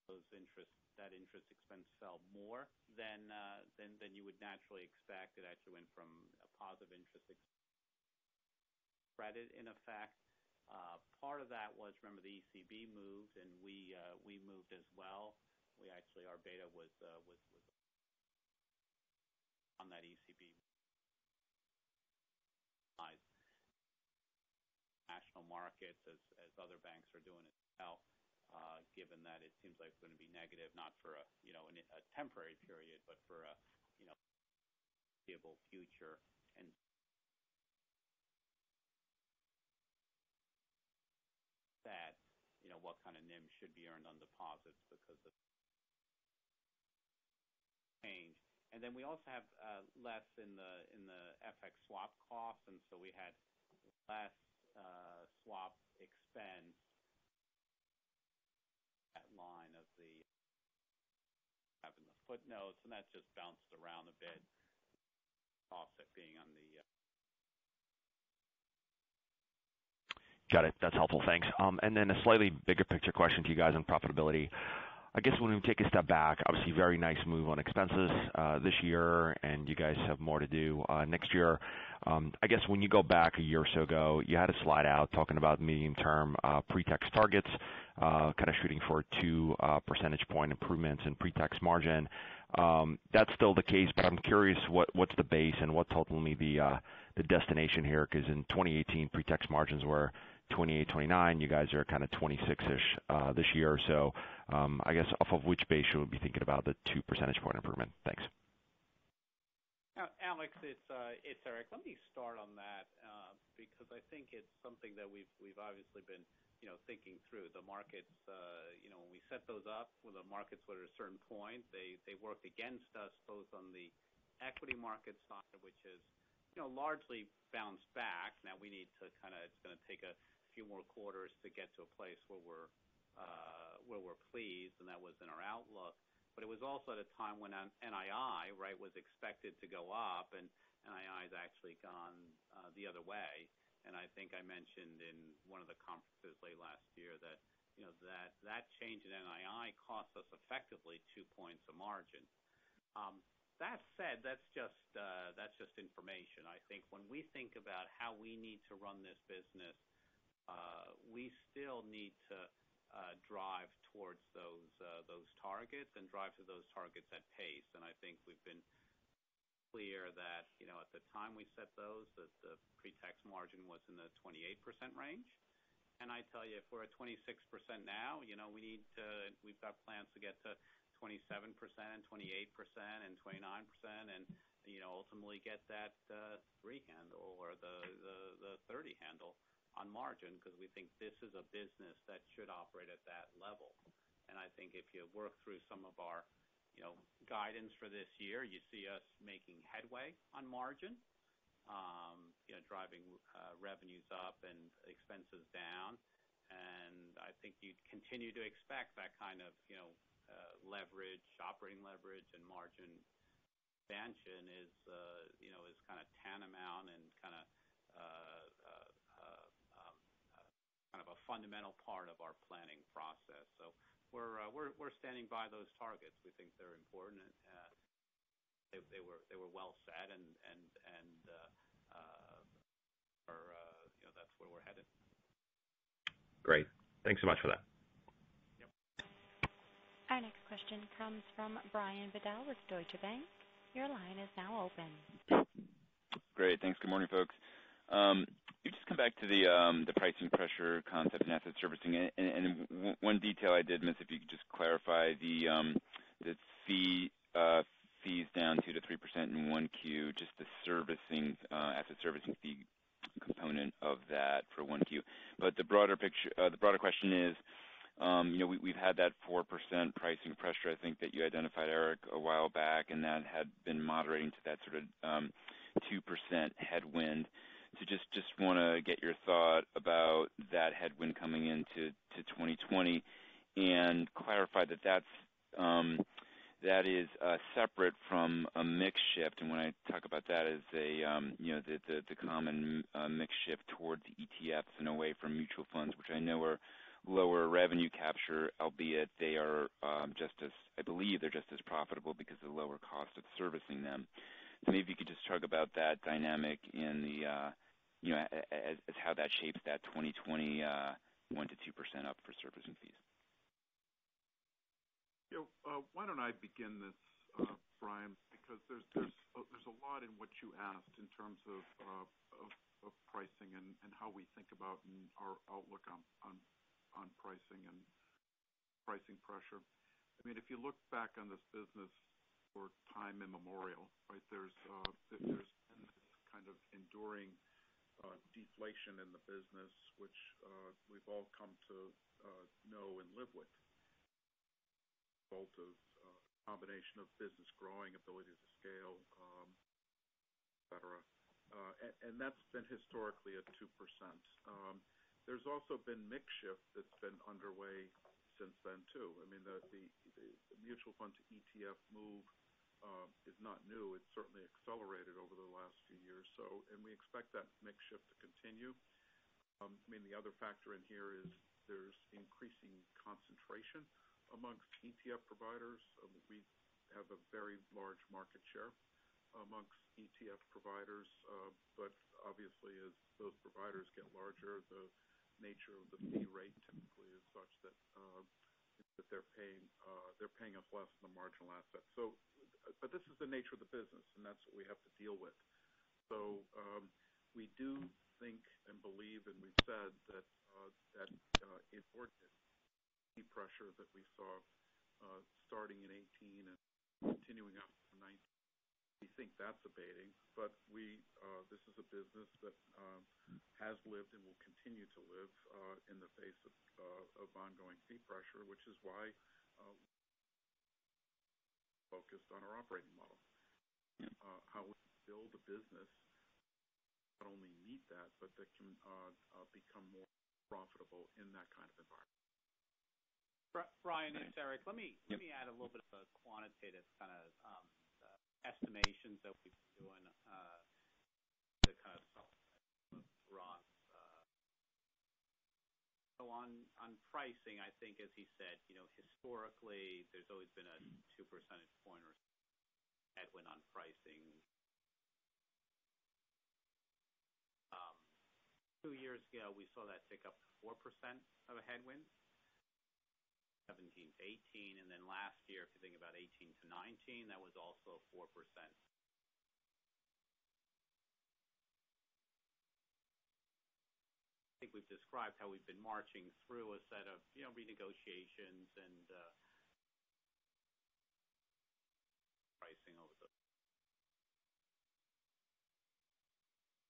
those interest that interest expense fell more than uh than you would naturally expect. It actually went from a positive interest credit in effect. Uh, part of that was, remember, the ECB moved, and uh, we moved as well. We actually, our beta was uh, on that ECB national markets as other banks are doing as well, given that it seems like it's going to be negative, not for a you know a temporary period, but for a foreseeable future. What kind of NIM should be earned on deposits because of change. And then we also have uh, less in the FX swap costs, and so we had less uh, swap expense that line of the having the footnotes, and that just bounced around a bit, offset being on the uh, Got it. That's helpful. Thanks. Um, and then a slightly bigger picture question to you guys on profitability. I guess when we take a step back, obviously very nice move on expenses uh, this year, and you guys have more to do uh, next year. Um, I guess when you go back a year or so ago, you had a slide out talking about medium-term uh, pre-tax targets, kind of shooting for two percentage point improvements in pre-tax margin. Um, that's still the case, but I'm curious what's the base and what's ultimately the destination here? Because in 2018, pre-tax margins were 28, 29. You guys are kind of 26-ish this year. So um I guess off of which base should we be thinking about the two percentage point improvement? Thanks. Alex, uh, it's Eric. Let me start on that uh, because I think it's something that we've obviously been thinking through. The markets, uh, when we set those up, when the markets were at a certain point, they worked against us both on the equity market side, which has largely bounced back. Now we need to kind of, it's going to take a few more quarters to get to a place where we're uh where we're pleased, and that was in our outlook. But it was also at a time when NII right was expected to go up, and NII has actually gone the other way. And I think I mentioned in one of the conferences late last year that you know, that that change in NII cost us effectively two points of margin. That said, that's just uh that's just information. I think when we think about how we need to run this business, Uh, we still need to uh, drive towards those uh, those targets and drive to those targets at pace. And I think we've been clear that you know, at the time we set those, that the pre-tax margin was in the 28% range. And I tell you, if we're at 26% now, you know, we need to we've got plans to get to 27% and 28% and 29% and you know, ultimately get that three handle or the the 30 handle on margin because we think this is a business that should operate at that level. And I think if you work through some of our you know, guidance for this year, you see us making headway on margin, Um, you know, driving revenues up and expenses down. And I think you'd continue to expect that kind of you know, uh leverage, operating leverage and margin expansion is uh you know, is kind of tantamount and kind of a fundamental part of our planning process. So we're uh, standing by those targets. We think they're important. Uh, they they were they were well set, and uh, that's where we're headed. Great. Thanks so much for that. Yep. Our next question comes from Brian Bedell with Deutsche Bank. Your line is now open. Great. Thanks. Good morning, folks. Um, You just come back to the pricing pressure concept in asset servicing. And one detail I did miss, if you could just clarify the the fee fees down 2%-3% in 1Q, just the servicing uh asset servicing fee component of that for 1Q. But the broader picture uh the broader question is, um you know, we've had that 4% pricing pressure, I think, that you identified, Eric, a while back, and that had been moderating to that sort of 2% headwind. Just just want to get your thought about that headwind coming into 2020 and clarify that is um, that is uh, separate from a mix shift. And when I talk about that as um, the the the common uh, mix shift towards ETFs and away from mutual funds, which I know are lower revenue capture, albeit they are um just as I believe they're just as profitable because of the lower cost of servicing them. Maybe you could just talk about that dynamic in the uh you know as how that shapes that 2020 1%-2% up for servicing fees. Yeah, why don't I begin this, Brian, because there's there's uh there's a lot in what you asked in terms of of pricing and how we think about our outlook on on pricing and pricing pressure. I mean if you look back on this business for time immemorial, right? Uh, there's been this kind of enduring uh, deflation in the business, which uh, we've all come to know and live with. Result of a combination of business growing, ability to scale, um, et cetera. And that's been historically at 2%. Um, there's also been mix shift that's been underway since then, too. I mean, the mutual fund to ETF move um, is not new. It's certainly accelerated over the last few years. So and we expect that mix shift to continue. Um, I mean, the other factor in here is there's increasing concentration amongst ETF providers. Um, we have a very large market share amongst ETF providers. Uh, but obviously, as those providers get larger, the nature of the fee rate typically is such that they're paying uh they're paying us less than the marginal asset. So uh but this is the nature of the business, and that's what we have to deal with. So um we do think and believe, and we've said that inordinate fee pressure that we saw starting in 2018 and continuing up to 2019, we think that's abating. But we uh this is a business that um, has lived and will continue to live uh, in the face uh, of ongoing fee pressure, which is why we're focused on our operating model. How we build a business not only meet that, but that can become more profitable in that kind of environment. Brian, it's Eric. Let me let me add a little bit of a quantitative kind of um, estimations that we've been doing uh, to kind of supplement Ron's. Uh. On pricing, I think as he said, historically, there's always been a 2 percentage point or headwind on pricing. Um, two years ago, we saw that tick up to 4% of a headwind, 2017 to 2018. Last year, if you think about 2018 to 2019, that was also 4%. I think we've described how we've been marching through a set of renegotiations and uh, pricing over the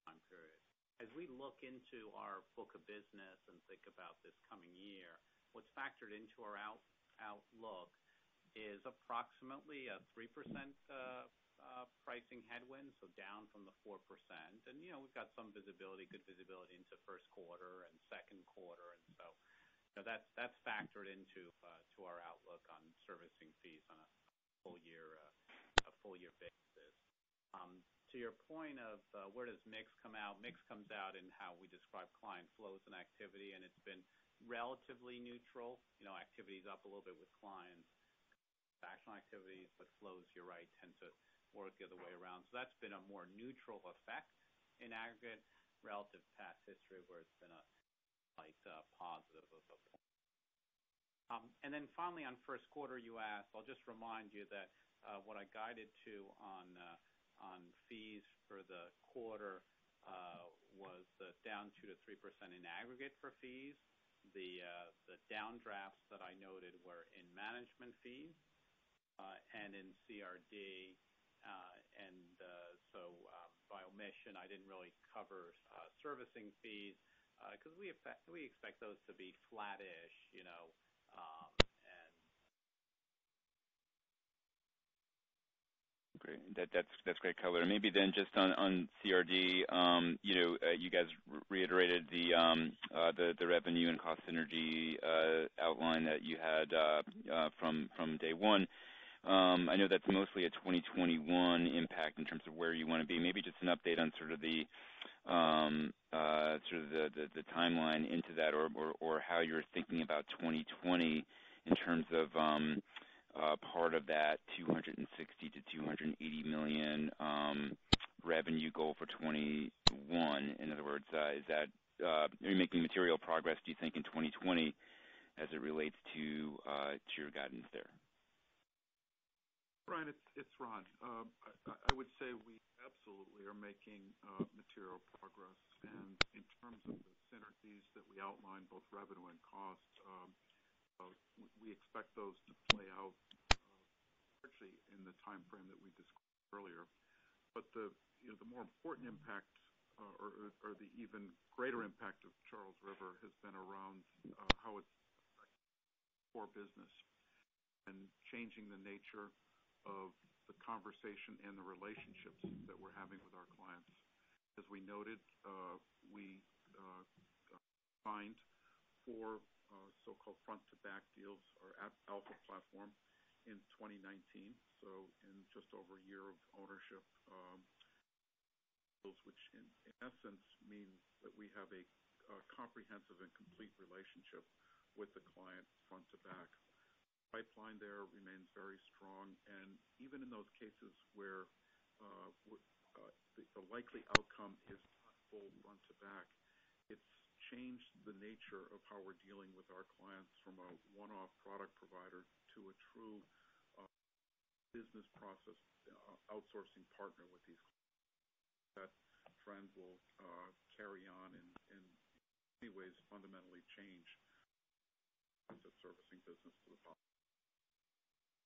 time period. As we look into our book of business and think about this coming year, what's factored into our outlook is approximately a 3% uh, uh, pricing headwind, so down from the 4%. And you know, we've got some visibility, good visibility into first quarter and second quarter. That's that's factored into uh, to our outlook on servicing fees on a full year uh a full year basis. Um, to your point of where does mix come out, mix comes out in how we describe client flows and activity, and it's been relatively neutral. you know, Activity's up a little bit with clients, transactional activities, but flows, you're right, tend to work the other way around. So that's been a more neutral effect in aggregate relative to past history, where it's been a slight uh, positive of a point. Um and then finally, on first quarter, you asked, I'll just remind you that uh, what I guided to on uh, on fees for the quarter was down 2%-3% in aggregate for fees. The uh, the downdrafts that I noted were in management fees uh, and in CRD. Uh, and so, um, by omission, I didn't really cover servicing fees because we we expect those to be flattish. Um, Great. That's great color. Maybe then just on CRD, um, you know, uh you guys reiterated the the revenue and cost synergy outline that you had from from day one. I know that's mostly a 2021 impact in terms of where you want to be. Maybe just an update on sort of the um uh sort of the timeline into that or how you're thinking about 2020 in terms of Uh, part of that $260 million-$280 million um, revenue goal for 2021. In other words, uh, is that uh, are you making material progress, do you think, in 2020 as it relates to your guidance there? Brian, it's Ron. Um, I would say we absolutely are making material progress. And in terms of the synergies that we outlined, both revenue and cost, um, we expect those to play out uh, largely in the timeframe that we described earlier. But the more important impact uh, or the even greater impact of Charles River has been around uh, how it's affected core business and changing the nature of the conversation and the relationships that we're having with our clients. As we noted, we signed four Uh, so-called front-to-back deals, or Alpha platform, in 2019. So, In just over a year of ownership, um, which in essence means that we have a comprehensive and complete relationship with the client front to back. Pipeline there remains very strong. And even in those cases where uh, uh, the likely outcome is not full front to back, it's changed the nature of how we're dealing with our clients from a one-off product provider to a true uh, business process uh, outsourcing partner with these clients. That trend will uh, carry on and in many ways fundamentally change the servicing business to the.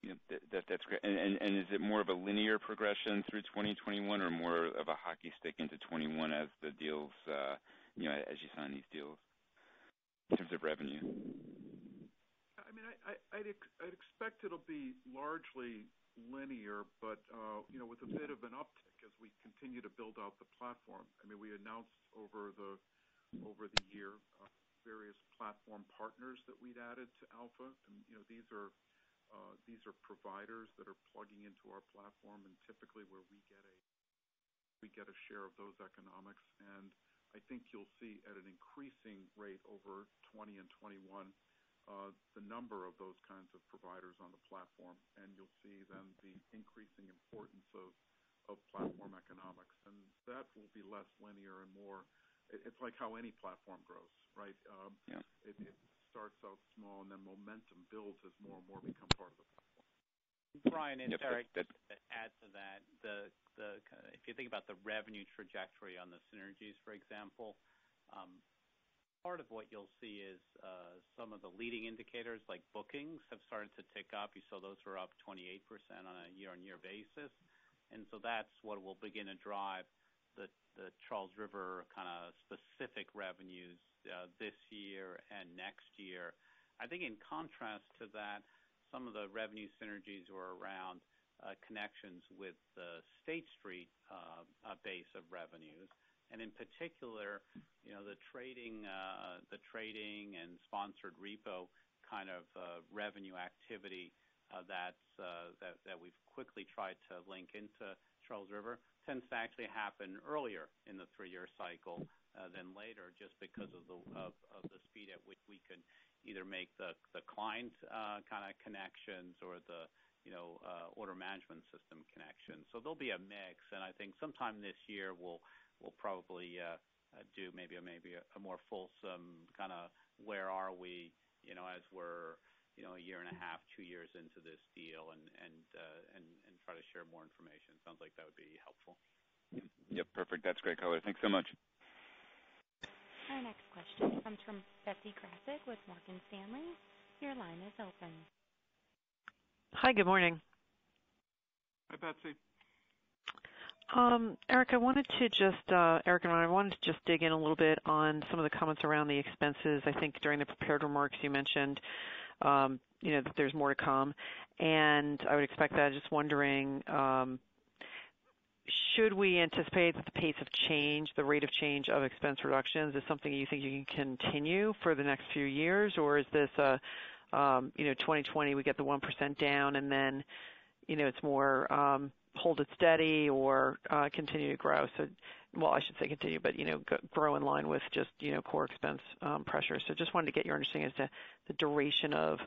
Yeah. That's great. Is it more of a linear progression through 2021 or more of a hockey stick into 2021 as you know, as you sign these deals in terms of revenue? I'd ex I'd expect it'll be largely linear, but you know, with a bit of an uptick as we continue to build out the platform. I mean, we announced over the over the year various platform partners that we'd added to Alpha. You know, these are uh these are providers that are plugging into our platform and typically where we get a we get a share of those economics. I think you'll see at an increasing rate over 2020 and 2021, uh, the number of those kinds of providers on the platform, and you'll see then the increasing importance of of platform economics. And that will be less linear and more, it's like how any platform grows, right? Um, yeah. It starts out small and then momentum builds as more and more become part of the platform. Brian, it's Eric. To add to that, the the if you think about the revenue trajectory on the synergies, for example, um, part of what you'll see is uh, some of the leading indicators like bookings have started to tick up. You saw those were up 28% on a year-on-year basis. And so that's what will begin to drive the Charles River kind of specific revenues uh, this year and next year. I think in contrast to that, some of the revenue synergies were around uh, connections with the State Street uh, uh, base of revenues. And in particular, you know, the trading uh the trading and sponsored repo kind of revenue activity that that we've quickly tried to link into Charles River tends to actually happen earlier in the three-year cycle than later, just because of the speed at which we can either make the the client kind of connections or the you know uh order management system connections. So there'll be a mix, and I think sometime this year, we'll we'll probably do maybe a maybe a more fulsome kind of where are we you know, as we're you know, a year and a half, two years into this deal, and uh and try to share more information. Sounds like that would be helpful. Yep, perfect. That's great color. Thanks so much. Our next question comes from Betsy Graseck with Morgan Stanley. Your line is open. Hi, good morning. Hi, Betsy. Um, Eric I wanted to just uh Eric and I wanted to just dig in a little bit on some of the comments around the expenses. I think during the prepared remarks, you mentioned um, you know, that there's more to come, and I would expect that. I was just wondering, should we anticipate that the pace of change, the rate of change of expense reductions is something you think you can continue for the next few years? Or is this uh, um, 2020, we get the 1% down, and then you know, it's more um, hold it steady or uh, continue to grow? So well, I should say continue, but you know, grow in line with just you know, core expense um, pressure. So just wanted to get your understanding as to the duration of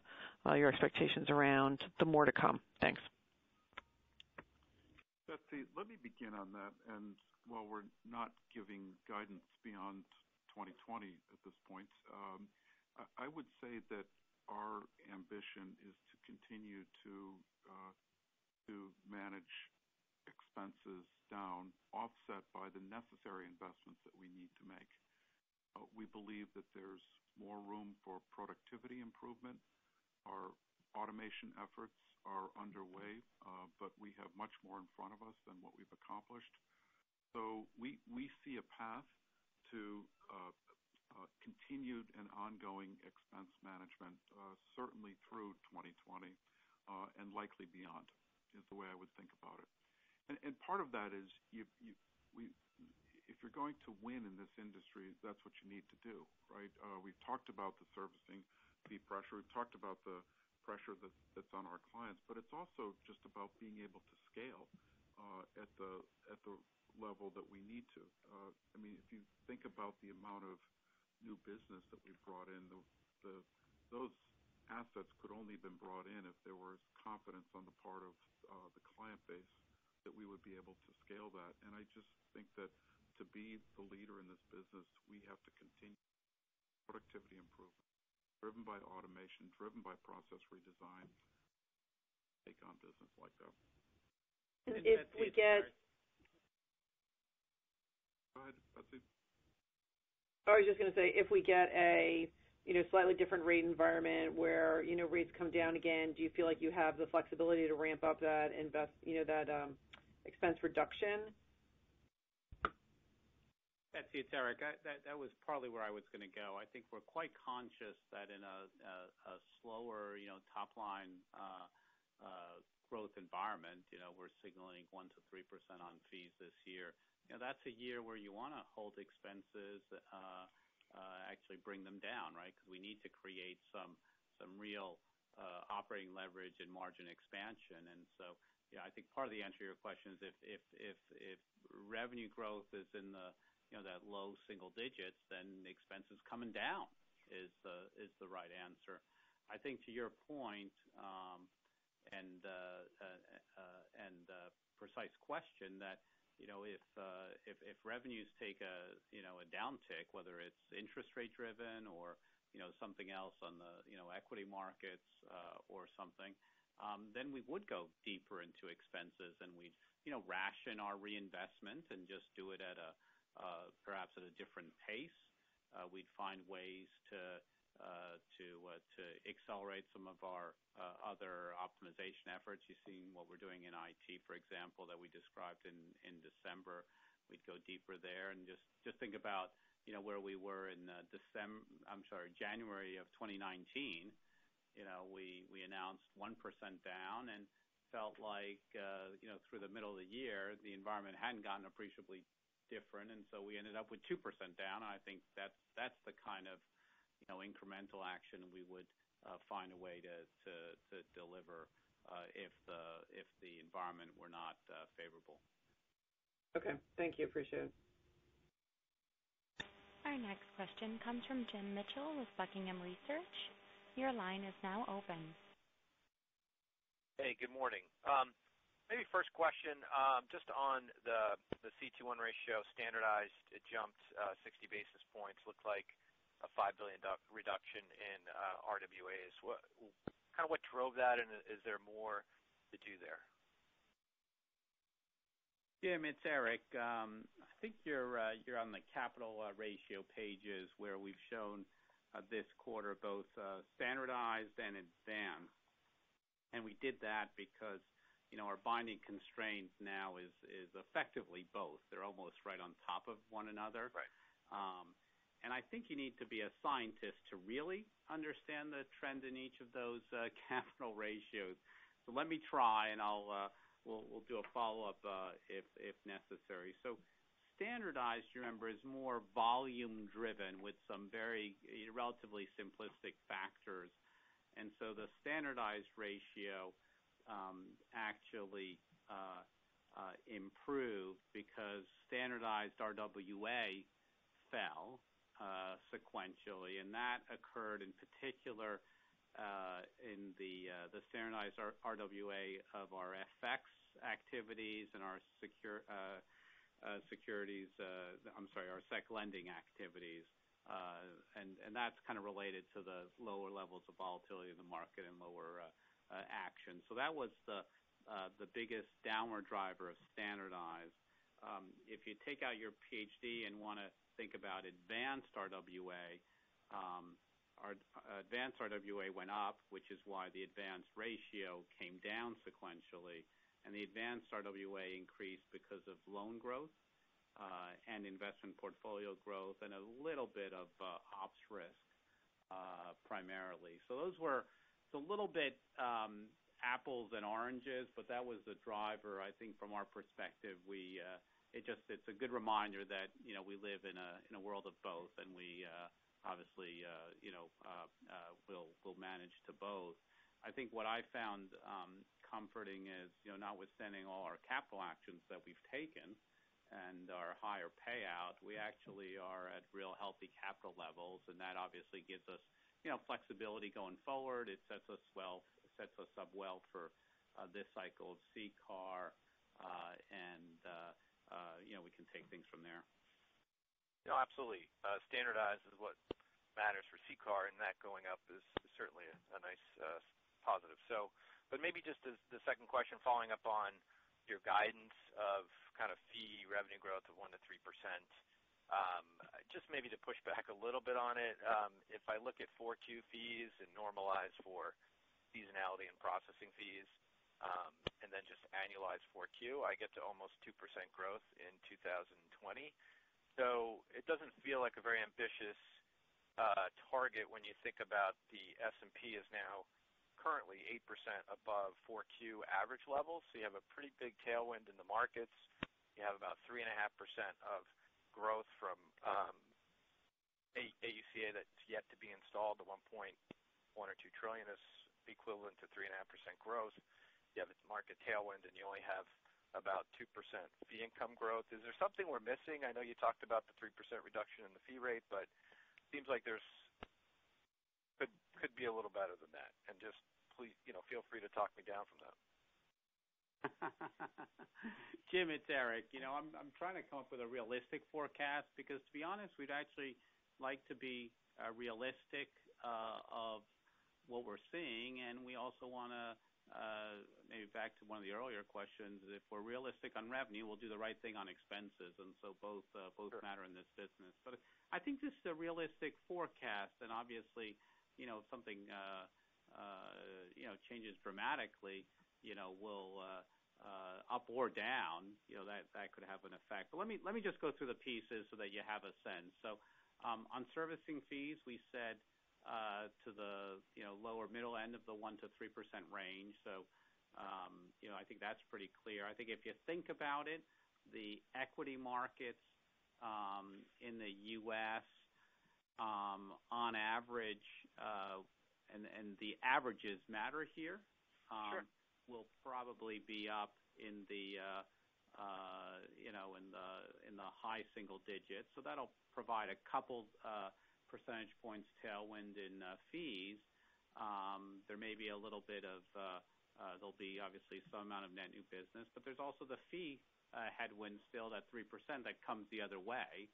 uh, your expectations around the more to come. Thanks. Betsy, let me begin on that. And while we're not giving guidance beyond 2020 at this point, um, I would say that our ambition is to continue uh, to manage expenses down, offset by the necessary investments that we need to make. Uh, we believe that there's more room for productivity improvement. Our automation efforts are underway, uh, but we have much more in front of us than what we've accomplished. So we we see a path to uh, uh, continued and ongoing expense management, certainly through 2020, and likely beyond, is the way I would think about it. Part of that is, if you're going to win in this industry, that's what you need to do, right? We've talked about the servicing fee pressure. We've talked about the pressure that's on our clients, but it's also just about being able to scale at the at the level that we need to. Uh I mean if you think about the amount of new business that we've brought in, those assets could only have been brought in if there was confidence on the part of the client base that we would be able to scale that. And I just think that to be the leader in this business, we have to continue productivity improvement driven by automation, driven by process redesign, take on business like that. If we get- Go ahead, Betsy. I was just going to say, if we get a you know slightly different rate environment where you know, rates come down again, do you feel like you have the flexibility to ramp up that invest you know, that um expense reduction? Betsy, it's Eric. That was partly where I was going to go. I think we're quite conscious that in a slower you know, top-line uh, uh, growth environment, you know, we're signaling 1%-3% on fees this year. You know, that's a year where you want to hold expenses, uh, actually bring them down, right? Because we need to create some some real operating leverage and margin expansion. And so yeah, I think part of the answer to your question is if if revenue growth is in that low single digits, then expenses coming down is the right answer. I think to your point, um, and uh, uh, uh, and precise question that you know if uh if revenues take a you know a downtick, whether it's interest rate driven or you know, something else on the you know, equity markets or something, um, then we would go deeper into expenses and we'd you know, ration our reinvestment and just do it perhaps at a different pace. We'd find ways to to to accelerate some of our other optimization efforts. You've seen what we're doing in IT, for example, that we described in December. We'd go deeper there and just just think about you know, where we were in uh Decem I'm sorry, January of 2019. You we we announced 1% down and felt like uh you know through the middle of the year, the environment hadn't gotten appreciably different, and so we ended up with 2% down. I think that's the kind of incremental action we would uh, find a way to deliver uh, if the environment were not uh, favorable. Okay. Thank you. Appreciate it. Our next question comes from Jim Mitchell with Buckingham Research. Your line is now open. Hey, good morning. Um, Maybe first question, um, just on the CET1 ratio standardized, it jumped uh, 60 basis points, looked like a $5 billion reduction in uh, RWAs. What w kind of what drove that, and is there more to do there? Jim, it's Eric. Um, I think you're uh you're on the capital uh, ratio pages where we've shown this quarter both standardized and advanced. And we did that because our binding constraint now is effectively both. They're almost right on top of one another. Right. Um, I think you need to be a scientist to really understand the trend in each of those uh, capital ratios. So let me try, and I'll uh we'll we'll do a follow-up uh, if if necessary. So standardized, remember, is more volume driven with some very relatively simplistic factors. And so the standardized ratio actually improved because standardized RWA fell sequentially, and that occurred in particular in the the standardized RWA of our FX activities and our secure uh uh securities uh I'm sorry, our sec lending activities. Uh and that's kind of related to the lower levels of volatility in the market and lower Uh, action. So that was the uh, the biggest downward driver of standardized. Um, if you take out your PhD and want to think about advanced RWA, um, our uh, advanced RWA went up, which is why the advanced ratio came down sequentially. And the advanced RWA increased because of loan growth and investment portfolio growth and a little bit of ops risk primarily. So those were a little bit um, apples and oranges, but that was the driver. I think from our perspective, we uh it just it's a good reminder that you know we live in a in a world of both, and we uh, obviously uh, you know uh, will will manage to both. I think what I found um, comforting is you know, notwithstanding all our capital actions that we've taken and our higher payout, we actually are at real healthy capital levels, and that obviously gives us flexibility going forward. It sets us well sets us up well for uh, this cycle of CCAR, uh, and uh, you know, we can take things from there. No, absolutely. Standardized is what matters for CCAR, and that going up is certainly a nice positive. So, but maybe just as the second question, following up on your guidance of kind of fee revenue growth of 1%-3%. Um, just maybe to push back a little bit on it. Um, if I look at 4Q fees and normalize for seasonality and processing fees, um, and then just annualize 4Q, I get to almost 2% growth in 2020. It doesn't feel like a very ambitious uh, target when you think about the S&P is now currently 8% above 4Q average levels. So you have a pretty big tailwind in the markets. You have about 3.5% of growth from um, AUCA that's yet to be installed. The $1.1 or $1.2 trillion is equivalent to 3.5% growth. You have its market tailwind, and you only have about 2% fee income growth. Is there something we're missing? I know you talked about the 3% reduction in the fee rate, but seems like there could be a little better than that. And just please you know, feel free to talk me down from that. Jim, it's Eric. I'm I'm trying to come up with a realistic forecast because to be honest, we'd actually like to be realistic of what we're seeing, and we also want to, maybe back to one of the earlier questions, if we're realistic on revenue, we'll do the right thing on expenses. And so both uh both matter in this business. But I think this is a realistic forecast, and obviously, you know, if something uh uh you know changes dramatically Uh, uh, up or down, you know, that that could have an effect. But let me let me just go through the pieces so that you have a sense. So um on servicing fees, we said uh, to the you know lower middle end of the 1%-3% range. So um you know I think that's pretty clear. I think if you think about it, the equity markets um, in the U.S. Um, on average, and the averages matter here. Sure um, will probably be up in the uh uh you know in the in the high single digits. So that'll provide a couple percentage points tailwind in fees. Um There'll be obviously some amount of net new business, but there's also the fee headwind still, that 3% that comes the other way.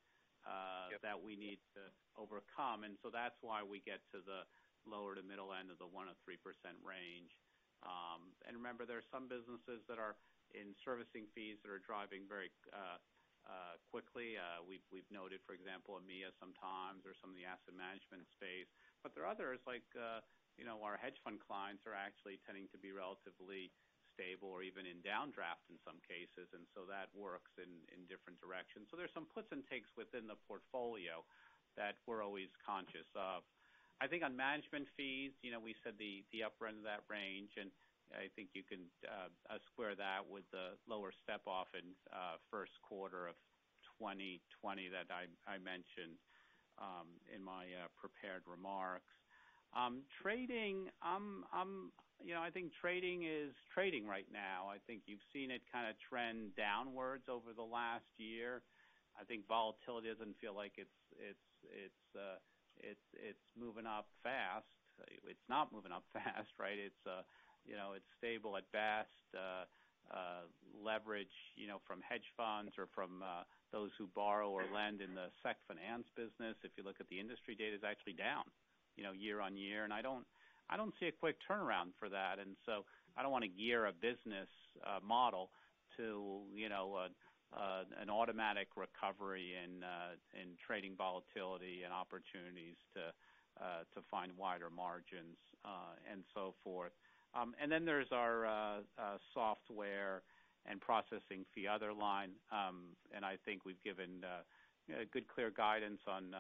Yep that we need to overcome. And so that's why we get to the lower to middle end of the 1%-3% range. Um, remember, there are some businesses that are in servicing fees that are driving very uh, uh, quickly. Uh, we've noted, for example, EMEA sometimes or some of the asset management space. But there are others like uh you know, our hedge fund clients are actually tending to be relatively stable or even in downdraft in some cases, and so that works in different directions. So there's some puts and takes within the portfolio that we're always conscious of. I think on management fees, you know, we said the upper end of that range, and I think you can uh, square that with the lower step-off in uh, first quarter of 2020 that I mentioned um, in my uh, prepared remarks. Um, trading, um, you know, I think trading is trading right now. I think you've seen it kind of trend downwards over the last year. I think volatility doesn't feel like it's it's it's moving up fast. It's not moving up fast, right? It's uh you know, it's stable at best. Uh, uh, leverage you know, from hedge funds or from uh, those who borrow or lend in the sec finance business, if you look at the industry data, is actually down you know, year-on-year. And I don't I don't see a quick turnaround for that. And so I don't want to gear a business model to Uh, an automatic recovery uh, in trading volatility and opportunities to uh, find wider margins, and so forth. Um and then there's our software and processing fee other line. Um and I think we've given good, clear guidance on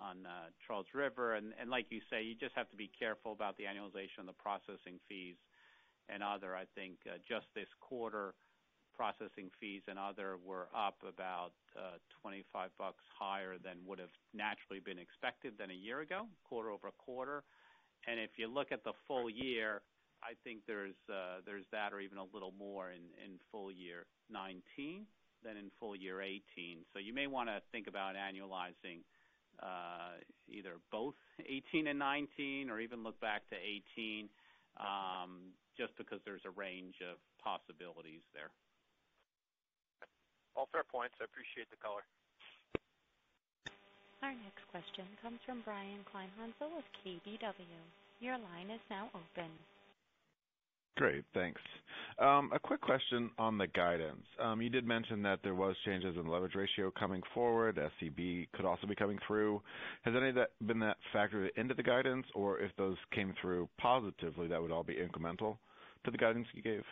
on Charles River. And like you say, you just have to be careful about the annualization of the processing fees and other. I think just this quarter, processing fees and other were up about uh, $25 higher than would've naturally been expected than a year ago, quarter-over-quarter. And if you look at the full year, I think there's uh there's that or even a little more in full year 2019 than in full year 2018. You may want to think about annualizing uh, either both 2018 and 2019 or even look back to 2018, um, just because there's a range of possibilities there. All fair points. I appreciate the color. Our next question comes from Brian Kleinhanzl with KBW. Your line is now open. Great. Thanks. Um, a quick question on the guidance. Um, you did mention that there was changes in leverage ratio coming forward. SCB could also be coming through. Has any of that been that factored into the guidance? Or if those came through positively, that would all be incremental to the guidance you gave?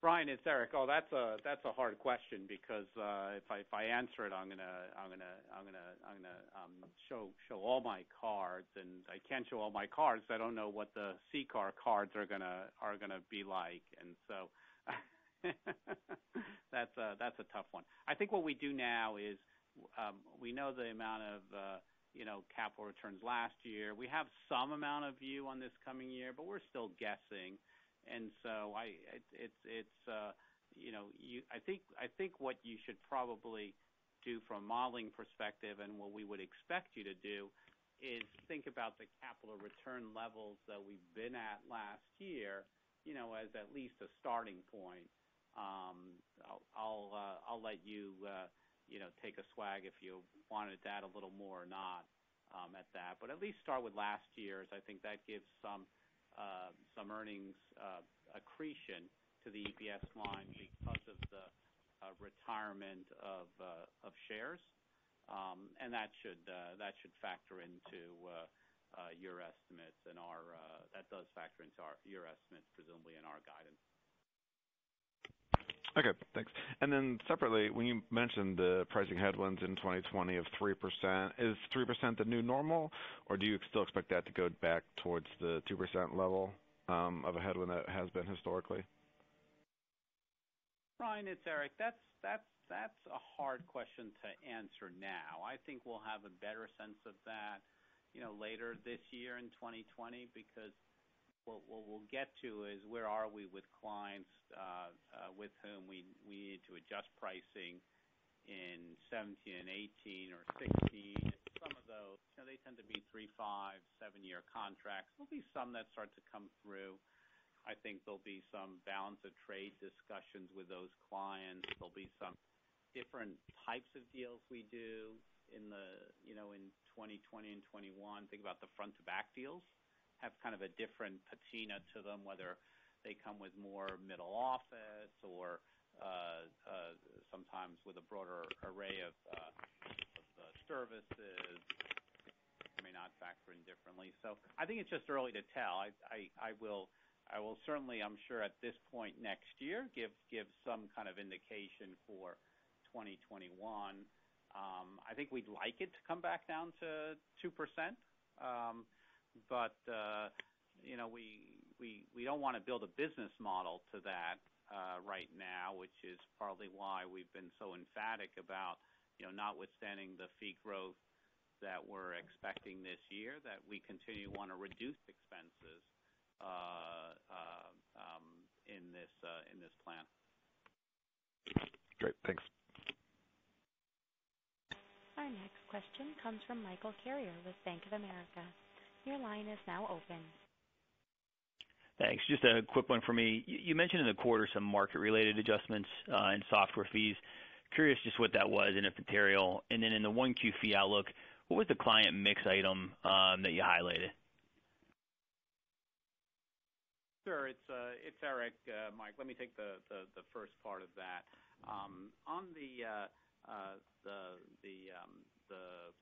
Brian, it's Eric. Oh, that's a that's a hard question because if I answer it, I'm going to um show show all my cards, and I can't show all my cards I don't know what the CCAR cards are going to be like. And so that's uh that's a tough one. I think what we do now is we know the amount of uh you know, capital returns last year. We have some amount of view on this coming year, but we're still guessing. I it it's it's uh you know, I think I think what you should probably do from a modeling perspective and what we would expect you to do is think about the capital return levels that we've been at last year you know, as at least a starting point. I'll I'll let you uh you know take a swag if you wanted to add a little more or not at that. But at least start with last year's. I think that gives some Uh, earnings uh, accretion to the EPS line because of the uh, retirement of shares. Um and that should uh that should factor into your estimates, and our that does factor into our your estimates, presumably in our guidance. Okay, thanks. And then separately, when you mentioned the pricing headwinds in 2020 of 3%, is 3% the new normal, or do you still expect that to go back towards the 2% level um, of a headwind that has been historically? Ryan, it's that's that's a hard question to answer now. I think we'll have a better sense of that you know, later this year in 2020, because what we'll get to is where are we with clients uh, uh, with whom we we need to adjust pricing in 2017 and 2018 or 2016. Some of those, you know, they tend to be three, five, seven-year contracts. There'll be some that start to come through. I think there'll be some balance of trade discussions with those clients. There'll be some different types of deals we do in 2020 and 2021. Think about the front-to-back deals, have kind of a different patina to them, whether they come with more middle office or uh, uh, sometimes with a broader array of uh, services may not factor in differently. So I think it's just early to tell. I will I will certainly, I'm sure at this point next year, give some kind of indication for 2021. Um, I think we'd like it to come back down to 2%. We we we don't want to build a business model to that right now, which is partly why we've been so emphatic about you know, notwithstanding the fee growth that we're expecting this year, that we continue to want to reduce expenses uh um in this uh in this plan. Great. Thanks. Our next question comes from Michael Carrier with Bank of America. Your line is now open. Thanks. Just a quick one for me. You mentioned in the quarter some market-related adjustments uh, in software fees. Curious just what that was and if material. And then in the 1Q fee outlook, what was the client mix item um, that you highlighted? Sure. It's uh, Eric, uh, Mike. Let me take the first part of that. Um, on the um,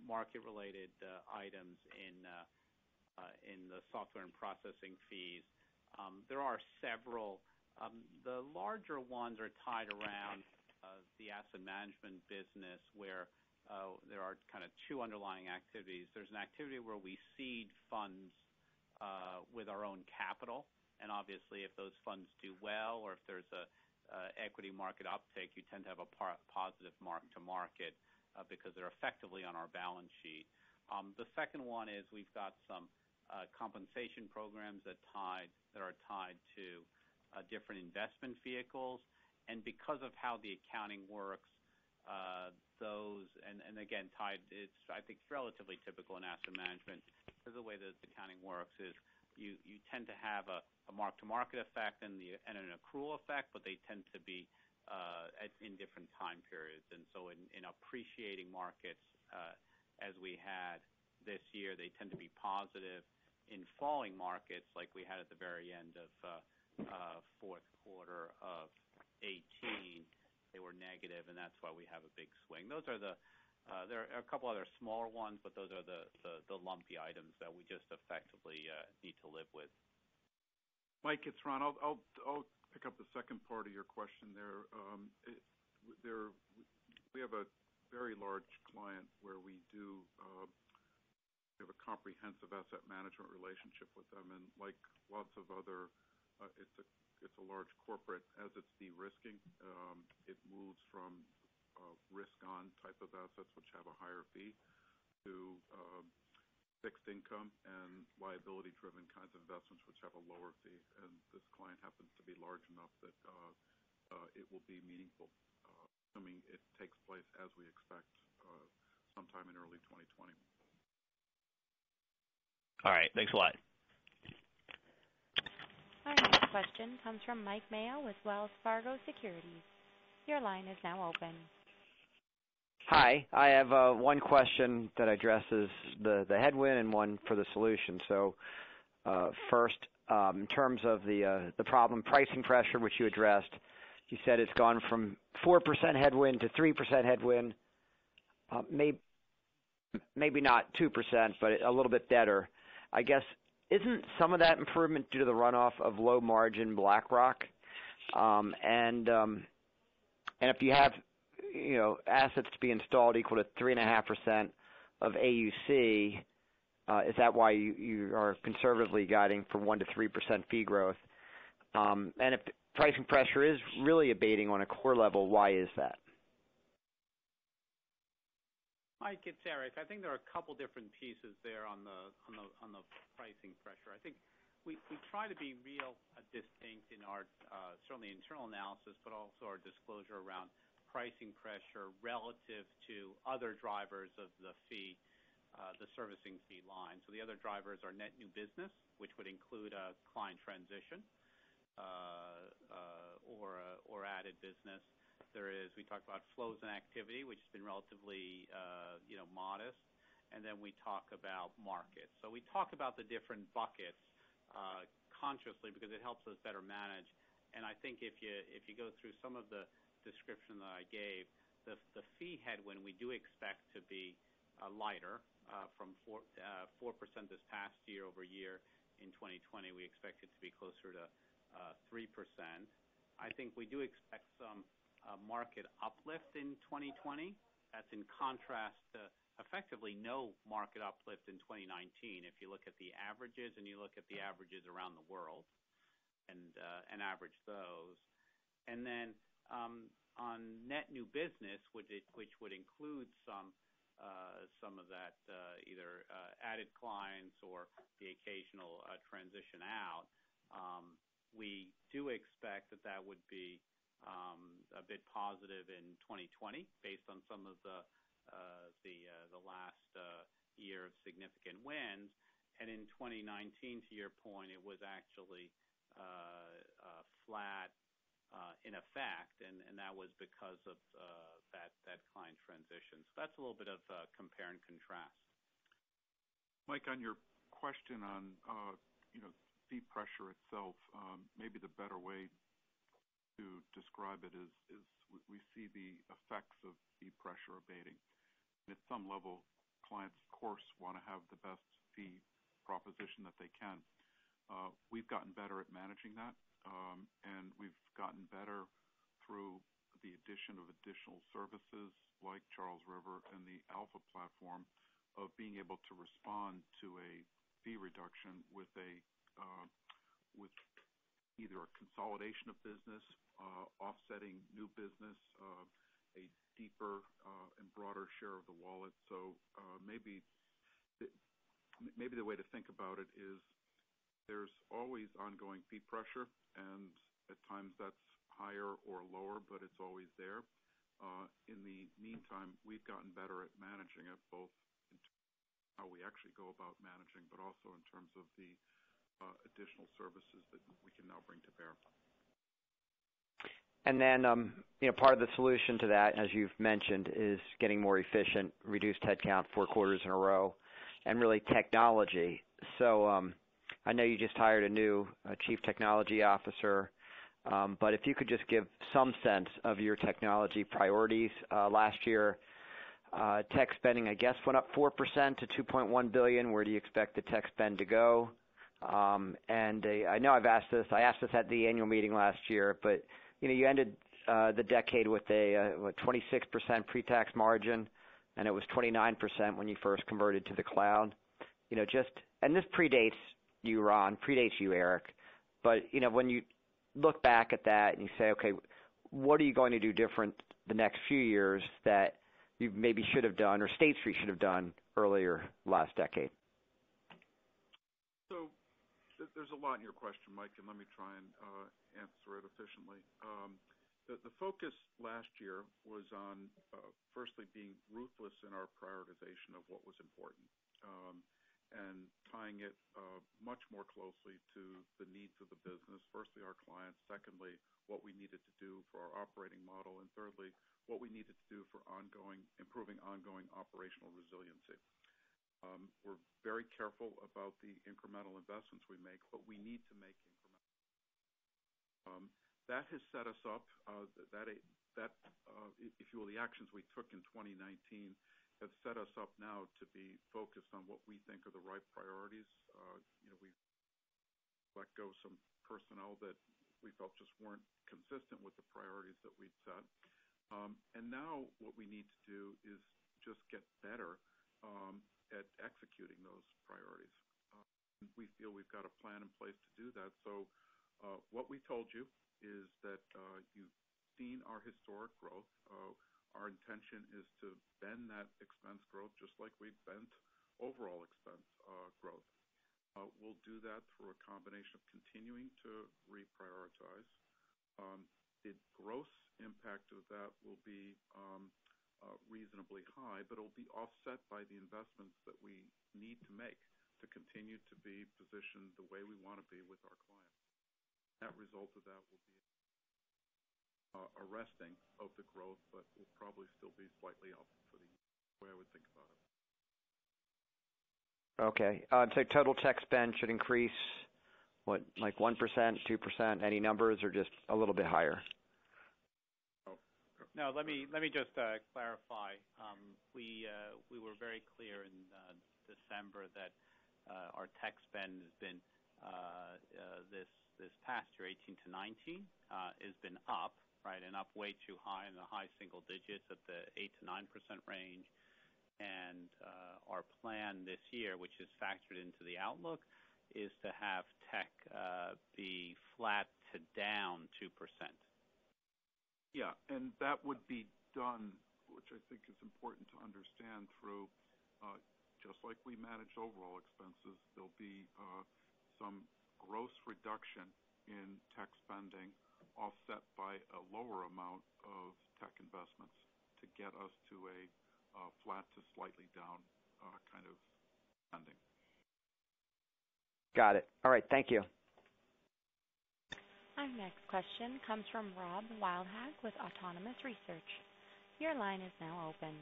market-related items Uh, in the software and processing fees, um, there are several. Um, the larger ones are tied around uh, the asset management business, where uh, there are kind of two underlying activities. There's an activity where we seed funds with our own capital, and obviously, if those funds do well or if there's an equity market uptake, you tend to have a positive mark to market because they're effectively on our balance sheet. Um, the second one is we've got some Uh, compensation programs that tied that are tied to uh, different investment vehicles. And because of how the accounting works, uh, those, and again, tied it's I think relatively typical in asset management, because the way that the accounting works is you tend to have a mark-to-market effect and an accrual effect, but they tend to be in different time periods. And so in appreciating markets as we had this year, they tend to be positive. In falling markets, like we had at the very end of fourth quarter of 2018, they were negative, and that's why we have a big swing. Those are the uh there are a couple other smaller ones, but those are the lumpy items that we just effectively need to live with. Mike, it's Ron. I'll I'll pick up the second part of your question there. Um there we have a very large client where we have a comprehensive asset management relationship with them, and like lots of other, uh, it's a it's a large corporate. As it's de-risking, um, it moves from uh, risk-on type of assets, which have a higher fee, to um, fixed income and liability-driven kinds of investments, which have a lower fee. And this client happens to be large enough that uh, it will be meaningful, assuming it takes place as we expect sometime in early 2020. All right. Thanks a lot. Our next question comes from Mike Mayo with Wells Fargo Securities. Your line is now open. Hi. I have uh, one question that addresses the headwind and one for the solution. So, uh, First, um, in terms of uh, the problem pricing pressure, which you addressed, you said it's gone from 4% headwind to 3% headwind. Maybe not 2%, but a little bit better. I guess, isn't some of that improvement due to the runoff of low margin BlackRock? Um and um and if you have you know assets to be installed equal to 3.5% of AUC, is that why you are conservatively guiding for 1%-3% fee growth? Um and if pricing pressure is really abating on a core level, why is that? Mike, it's Eric. I think there are a couple different pieces there on the on the on the pricing pressure. I think we try to be real distinct in our uh, certainly internal analysis, but also our disclosure around pricing pressure relative to other drivers of the fee, uh the servicing fee line. So the other drivers are net new business, which would include a client transition uh, uh, or or added business. There is, we talked about flows and activity, which has been relatively uh, modest, and then we talk about markets. So we talk about the different buckets uh, consciously because it helps us better manage. And I think if you go through some of the description that I gave, the fee headwind we do expect to be uh, lighter from 4% this past year-over-year. In 2020, we expect it to be closer to 3%. I think we do expect some Uh, market uplift in 2020. That's in contrast to effectively no market uplift in 2019 if you look at the averages and you look at the averages around the world and uh, and average those. And then um on net new business, which which would include some uh, some of that either added clients or the occasional transition out, um, we do expect that that would be Um, a bit positive in 2020 based on some of the uh, uh, the last uh, year of significant wins. And in 2019, to your point, it was actually flat in effect, and that was because of uh that that client transition. So that's a little bit of compare and contrast. Mike, on your question on uh you know fee pressure itself, um, maybe the better way to describe it is we see the effects of fee pressure abating. At some level, clients, of course, want to have the best fee proposition that they can. We've gotten better at managing that, and we've gotten better through the addition of additional services like Charles River and the Alpha platform of being able to respond to a fee reduction with a uh with either a consolidation of business, Uh, offsetting new business, uh, a deeper uh, and broader share of the wallet. So uh maybe the way to think about it is there's always ongoing fee pressure, and at times that's higher or lower, but it's always there. In the meantime, we've gotten better at managing it, both in how we actually go about managing, but also in terms of the additional services that we can now bring to bear. Um, part of the solution to that, as you've mentioned, is getting more efficient, reduced headcount four quarters in a row, and really technology. So um I know you just hired a new uh, chief technology officer, um, but if you could just give some sense of your technology priorities. Uh, last year, uh, tech spending, I guess, went up 4% to 2.1 billion. Where do you expect the tech spend to go? Um, and I know I've asked this, I asked this at the annual meeting last year, but you know, you ended uh, the decade with a uh, 26% pre-tax margin, and it was 29% when you first converted to the cloud. You know, just and this predates you, Ron, predates you, Eric. But you know, when you look back at that and you say, okay, what are you going to do different the next few years that you maybe should have done or State Street should have done earlier last decade? There's a lot in your question, Mike, and let me try and uh, answer it efficiently. Um, the focus last year was on uh, firstly being ruthless in our prioritization of what was important, um, and tying it uh, much more closely to the needs of the business. Firstly, our clients, secondly, what we needed to do for our operating model, and thirdly, what we needed to do for ongoing improving ongoing operational resiliency. Um, we're very careful about the incremental investments we make, but we need to make incremental. Um, that has set us up, uh, That, uh, if you will, the actions we took in 2019 have set us up now to be focused on what we think are the right priorities. Uh you know, we've let go some personnel that we felt just weren't consistent with the priorities that we'd set. Um, and now what we need to do is just get better at executing those priorities. Um, we feel we've got a plan in place to do that. So uh what we told you is that uh, you've seen our historic growth. Uh, our intention is to bend that expense growth just like we've bent overall expense uh, growth. We'll do that through a combination of continuing to reprioritize. Um, the gross impact of that will be um, Uh, reasonably high, but it'll be offset by the investments that we need to make to continue to be positioned the way we want to be with our clients. Net result of that will be uh, arresting of the growth, but will probably still be slightly up for the way I would think about it. Okay. Uh, so, total tech spend should increase, what, like 1%, 2%? Any numbers or just a little bit higher? No, let me let me just uh, clarify. Um we uh, we were very clear in uh, December that our tech spend has been this this past year, 2018 to 2019, has been up, right, and up way too high in the high single digits at the 8%-9% range. And uh our plan this year, which is factored into the outlook, is to have tech be flat to down 2%. Yeah. And that would be done, which I think is important to understand through, uh, just like we manage overall expenses, there'll be uh, some gross reduction in tech spending offset by a lower amount of tech investments to get us to a uh, flat to slightly down kind of spending. Got it. All right. Thank you. Our next question comes from Rob Wildhack with Autonomous Research. Your line is now open.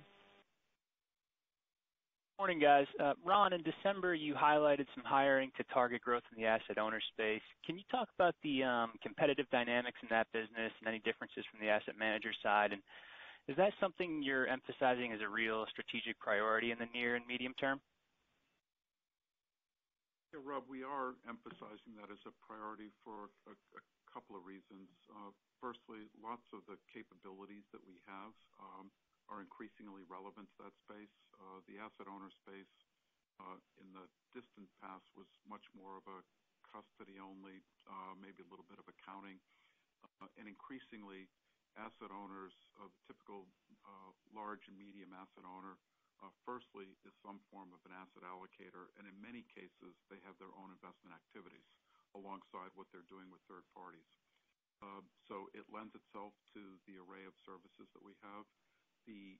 Morning, guys. Uh, Ron, in December, you highlighted some hiring to target growth in the asset owner space. Can you talk about the um, competitive dynamics in that business and any differences from the asset manager side? And is that something you're emphasizing as a real strategic priority in the near and medium term? Yeah, Rob, we are emphasizing that as a priority for a couple of reasons. Uh, firstly, lots of the capabilities that we have um, are increasingly relevant to that space. Uh, the asset owner space, uh, in the distant past, was much more of a custody only, maybe a little bit of accounting. Uh and increasingly, asset owners of typical large and medium asset owner, firstly, is some form of an asset allocator, and in many cases, they have their own investment activities alongside what they're doing with third parties. Um so it lends itself to the array of services that we have. The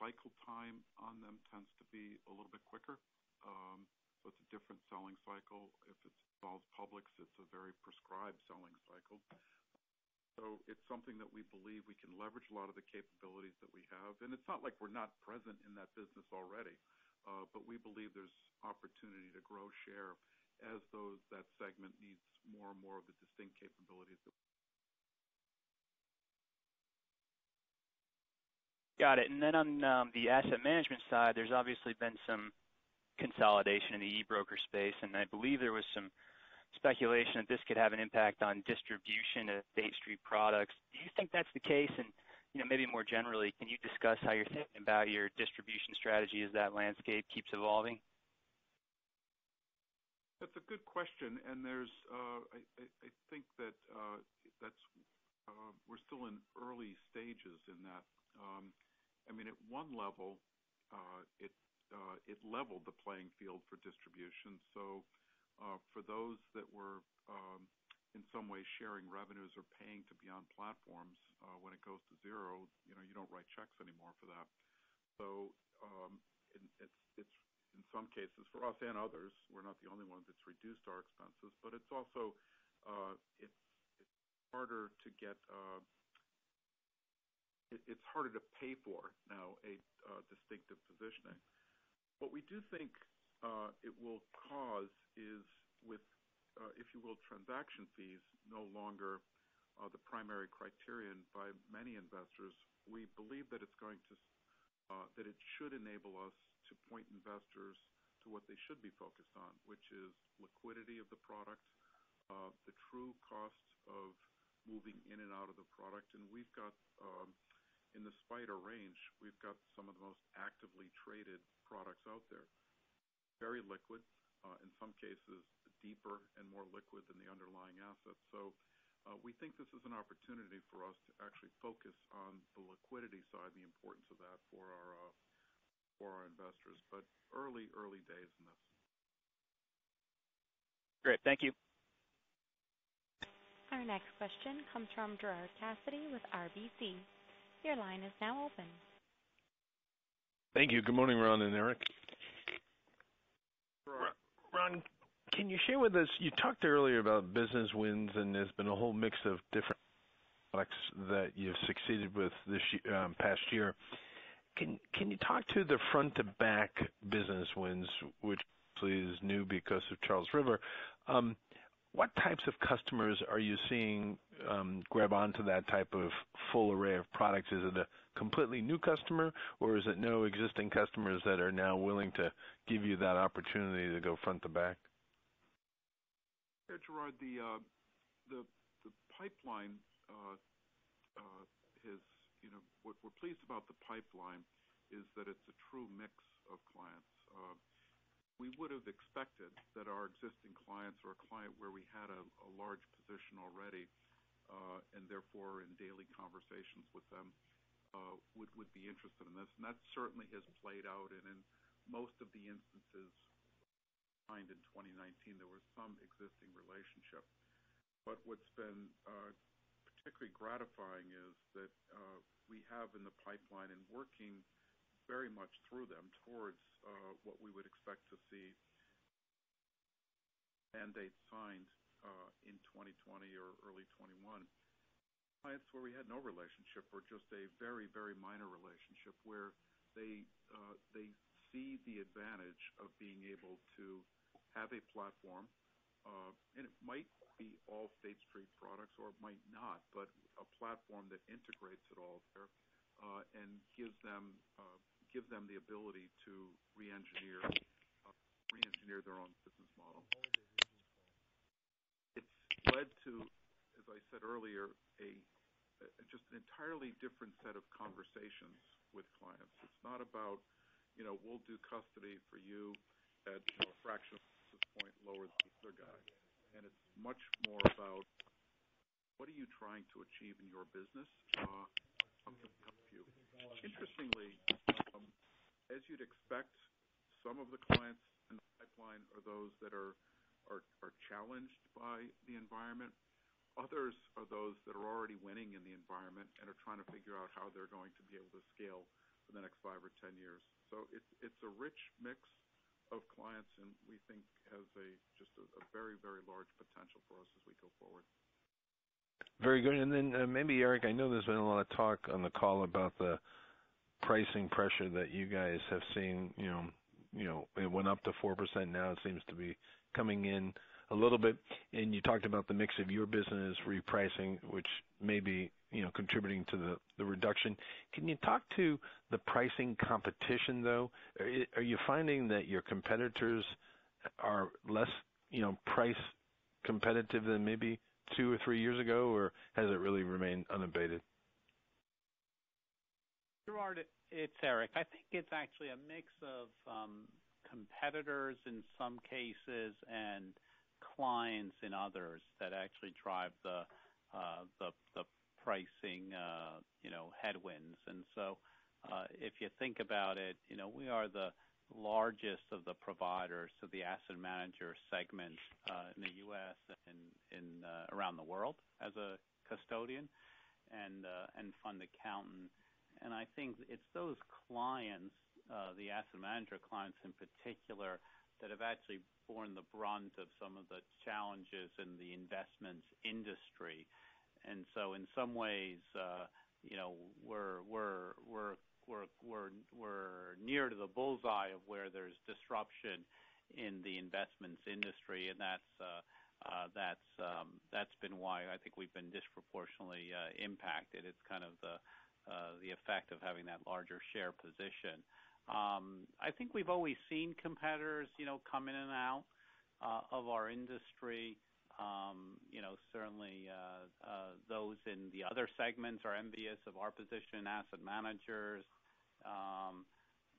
cycle time on them tends to be a little bit quicker. Um so it's a different selling cycle. If it involves publics, it's a very prescribed selling cycle. So it's something that we believe we can leverage a lot of the capabilities that we have. And it's not like we're not present in that business already. Uh but we believe there's opportunity to grow share as that segment needs more and more of the distinct capabilities. Got it. And then on um, the asset management side, there's obviously been some consolidation in the e-broker space, and I believe there was some speculation that this could have an impact on distribution of State Street products. Do you think that's the case? And you know maybe more generally, can you discuss how you're thinking about your distribution strategy as that landscape keeps evolving? That's a good question. And there's uh I think that uh, that's uh, we're still in early stages in that. Um I mean at one level, uh, it it leveled the playing field for distribution. So uh for those that were um, in some way sharing revenues or paying to be on platforms, when it goes to zero, you know, you don't write checks anymore for that. Um, In some cases, for us and others, we're not the only ones, it's reduced our expenses, but it's also uh, it's harder to get. Uh, it's harder to pay for now a uh, distinctive positioning. What we do think it will cause is with, if you will, transaction fees no longer the primary criterion by many investors. We believe that it's going to uh that it should enable us to point investors to what they should be focused on, which is liquidity of the product, uh, the true cost of moving in and out of the product. And we've got um, in the SPDR range, we've got some of the most actively traded products out there. Very liquid, uh, in some cases deeper and more liquid than the underlying assets. So uh we think this is an opportunity for us to actually focus on the liquidity side, the importance of that for our uh, investors. But early early days in this. Great. Thank you. Our next question comes from Gerard Cassidy with RBC. Your line is now open. Thank you. Good morning, Ron and Eric. Gerard. Ron, can you share with us, you talked earlier about business wins, and there's been a whole mix of different products that you've succeeded with this um, past year. Can you talk to the front-to-back business wins, which is new because of Charles River? Um, what types of customers are you seeing um, grab onto that type of full array of products? Is it a completely new customer, or is it no existing customers that are now willing to give you that opportunity to go front to back? Yeah, Gerard, what we're pleased about the pipeline is that it's a true mix of clients. Uh, we would have expected that our existing clients or a client where we had a large position already, uh, and therefore in daily conversations with them, uh, would be interested in this. And that certainly has played out. In most of the instances signed in 2019, there was some existing relationship. But what's been uh, particularly gratifying is that uh, we have in the pipeline and working very much through them towards uh, what we would expect to see mandates signed uh, in 2020 or early 2021. Clients where we had no relationship or just a very very minor relationship, where they see the advantage of being able to have a platform, Uh, and it might be all State Street products or it might not, but a platform that integrates it all there, uh, and gives them uh gives them the ability to uh, re-engineer their own business model. It's led to, as I said earlier, a just an entirely different set of conversations with clients. It's not about, you know, we'll do custody for you at a fraction of point lower than the other guy. And it's much more about what are you trying to achieve in your business? Uh, how can we help you? Interestingly, um, as you'd expect, some of the clients in the pipeline are those that are are challenged by the environment. Others are those that are already winning in the environment and are trying to figure out how they're going to be able to scale for the next five or 10 years. It's a rich mix of clients, and we think has a just a very very large potential for us as we go forward. Very good. And then uh maybe, Eric, I know there's been a lot of talk on the call about the pricing pressure that you guys have seen. You know, you know, it went up to 4%, now it seems to be coming in a little bit. And you talked about the mix of your business repricing, which may be you know, contributing to the reduction. Can you talk to the pricing competition, though? Are you finding that your competitors are less you know, price competitive than maybe two or three years ago, or has it really remained unabated? Gerard, it's Eric. I think it's actually a mix of um, competitors in some cases and clients in others that actually drive uh, the the pricing uh you know headwinds. And so uh if you think about it, you know, we are the largest of the providers to the asset manager segment uh, in the U.S. and in uh, around the world as a custodian and and fund accountant. And I think it's those clients, the asset manager clients in particular, that have actually borne the brunt of some of the challenges in the investments industry. And so in some ways, uh you know we're we're we're we're we're we're near to the bullseye of where there's disruption in the investments industry, and that's uh that's that's been why I think we've been disproportionately impacted. It's kind of the the effect of having that larger share position. I think we've always seen competitors you know, come in and out of our industry. Um, you know, certainly, those in the other segments are envious of our position asset managers. Um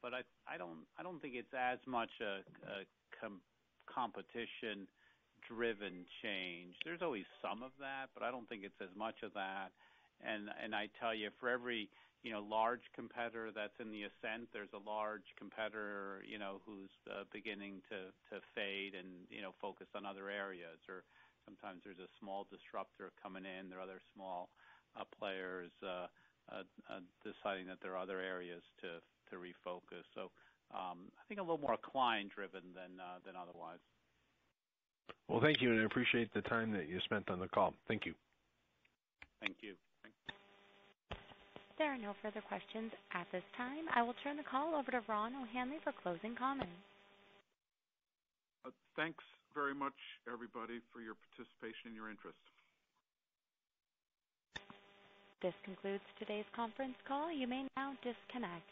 but I I don't I don't think it's as much a competition-driven change. There's always some of that, but I don't think it's as much of that. And and I tell you, for every large competitor that's in the ascent, there's a large competitor you know, who's uh, beginning to fade and you know, focus on other areas. Or sometimes there's a small disruptor coming in. There are other small uh, players uh, deciding that there are other areas to refocus. So um I think a little more client-driven than otherwise. Well, thank you, and I appreciate the time that you spent on the call. Thank you. Thank you. There are no further questions at this time. I will turn the call over to Ron O'Hanley for closing comments. Uh, thanks very much, everybody, for your participation and your interest. This concludes today's conference call. You may now disconnect.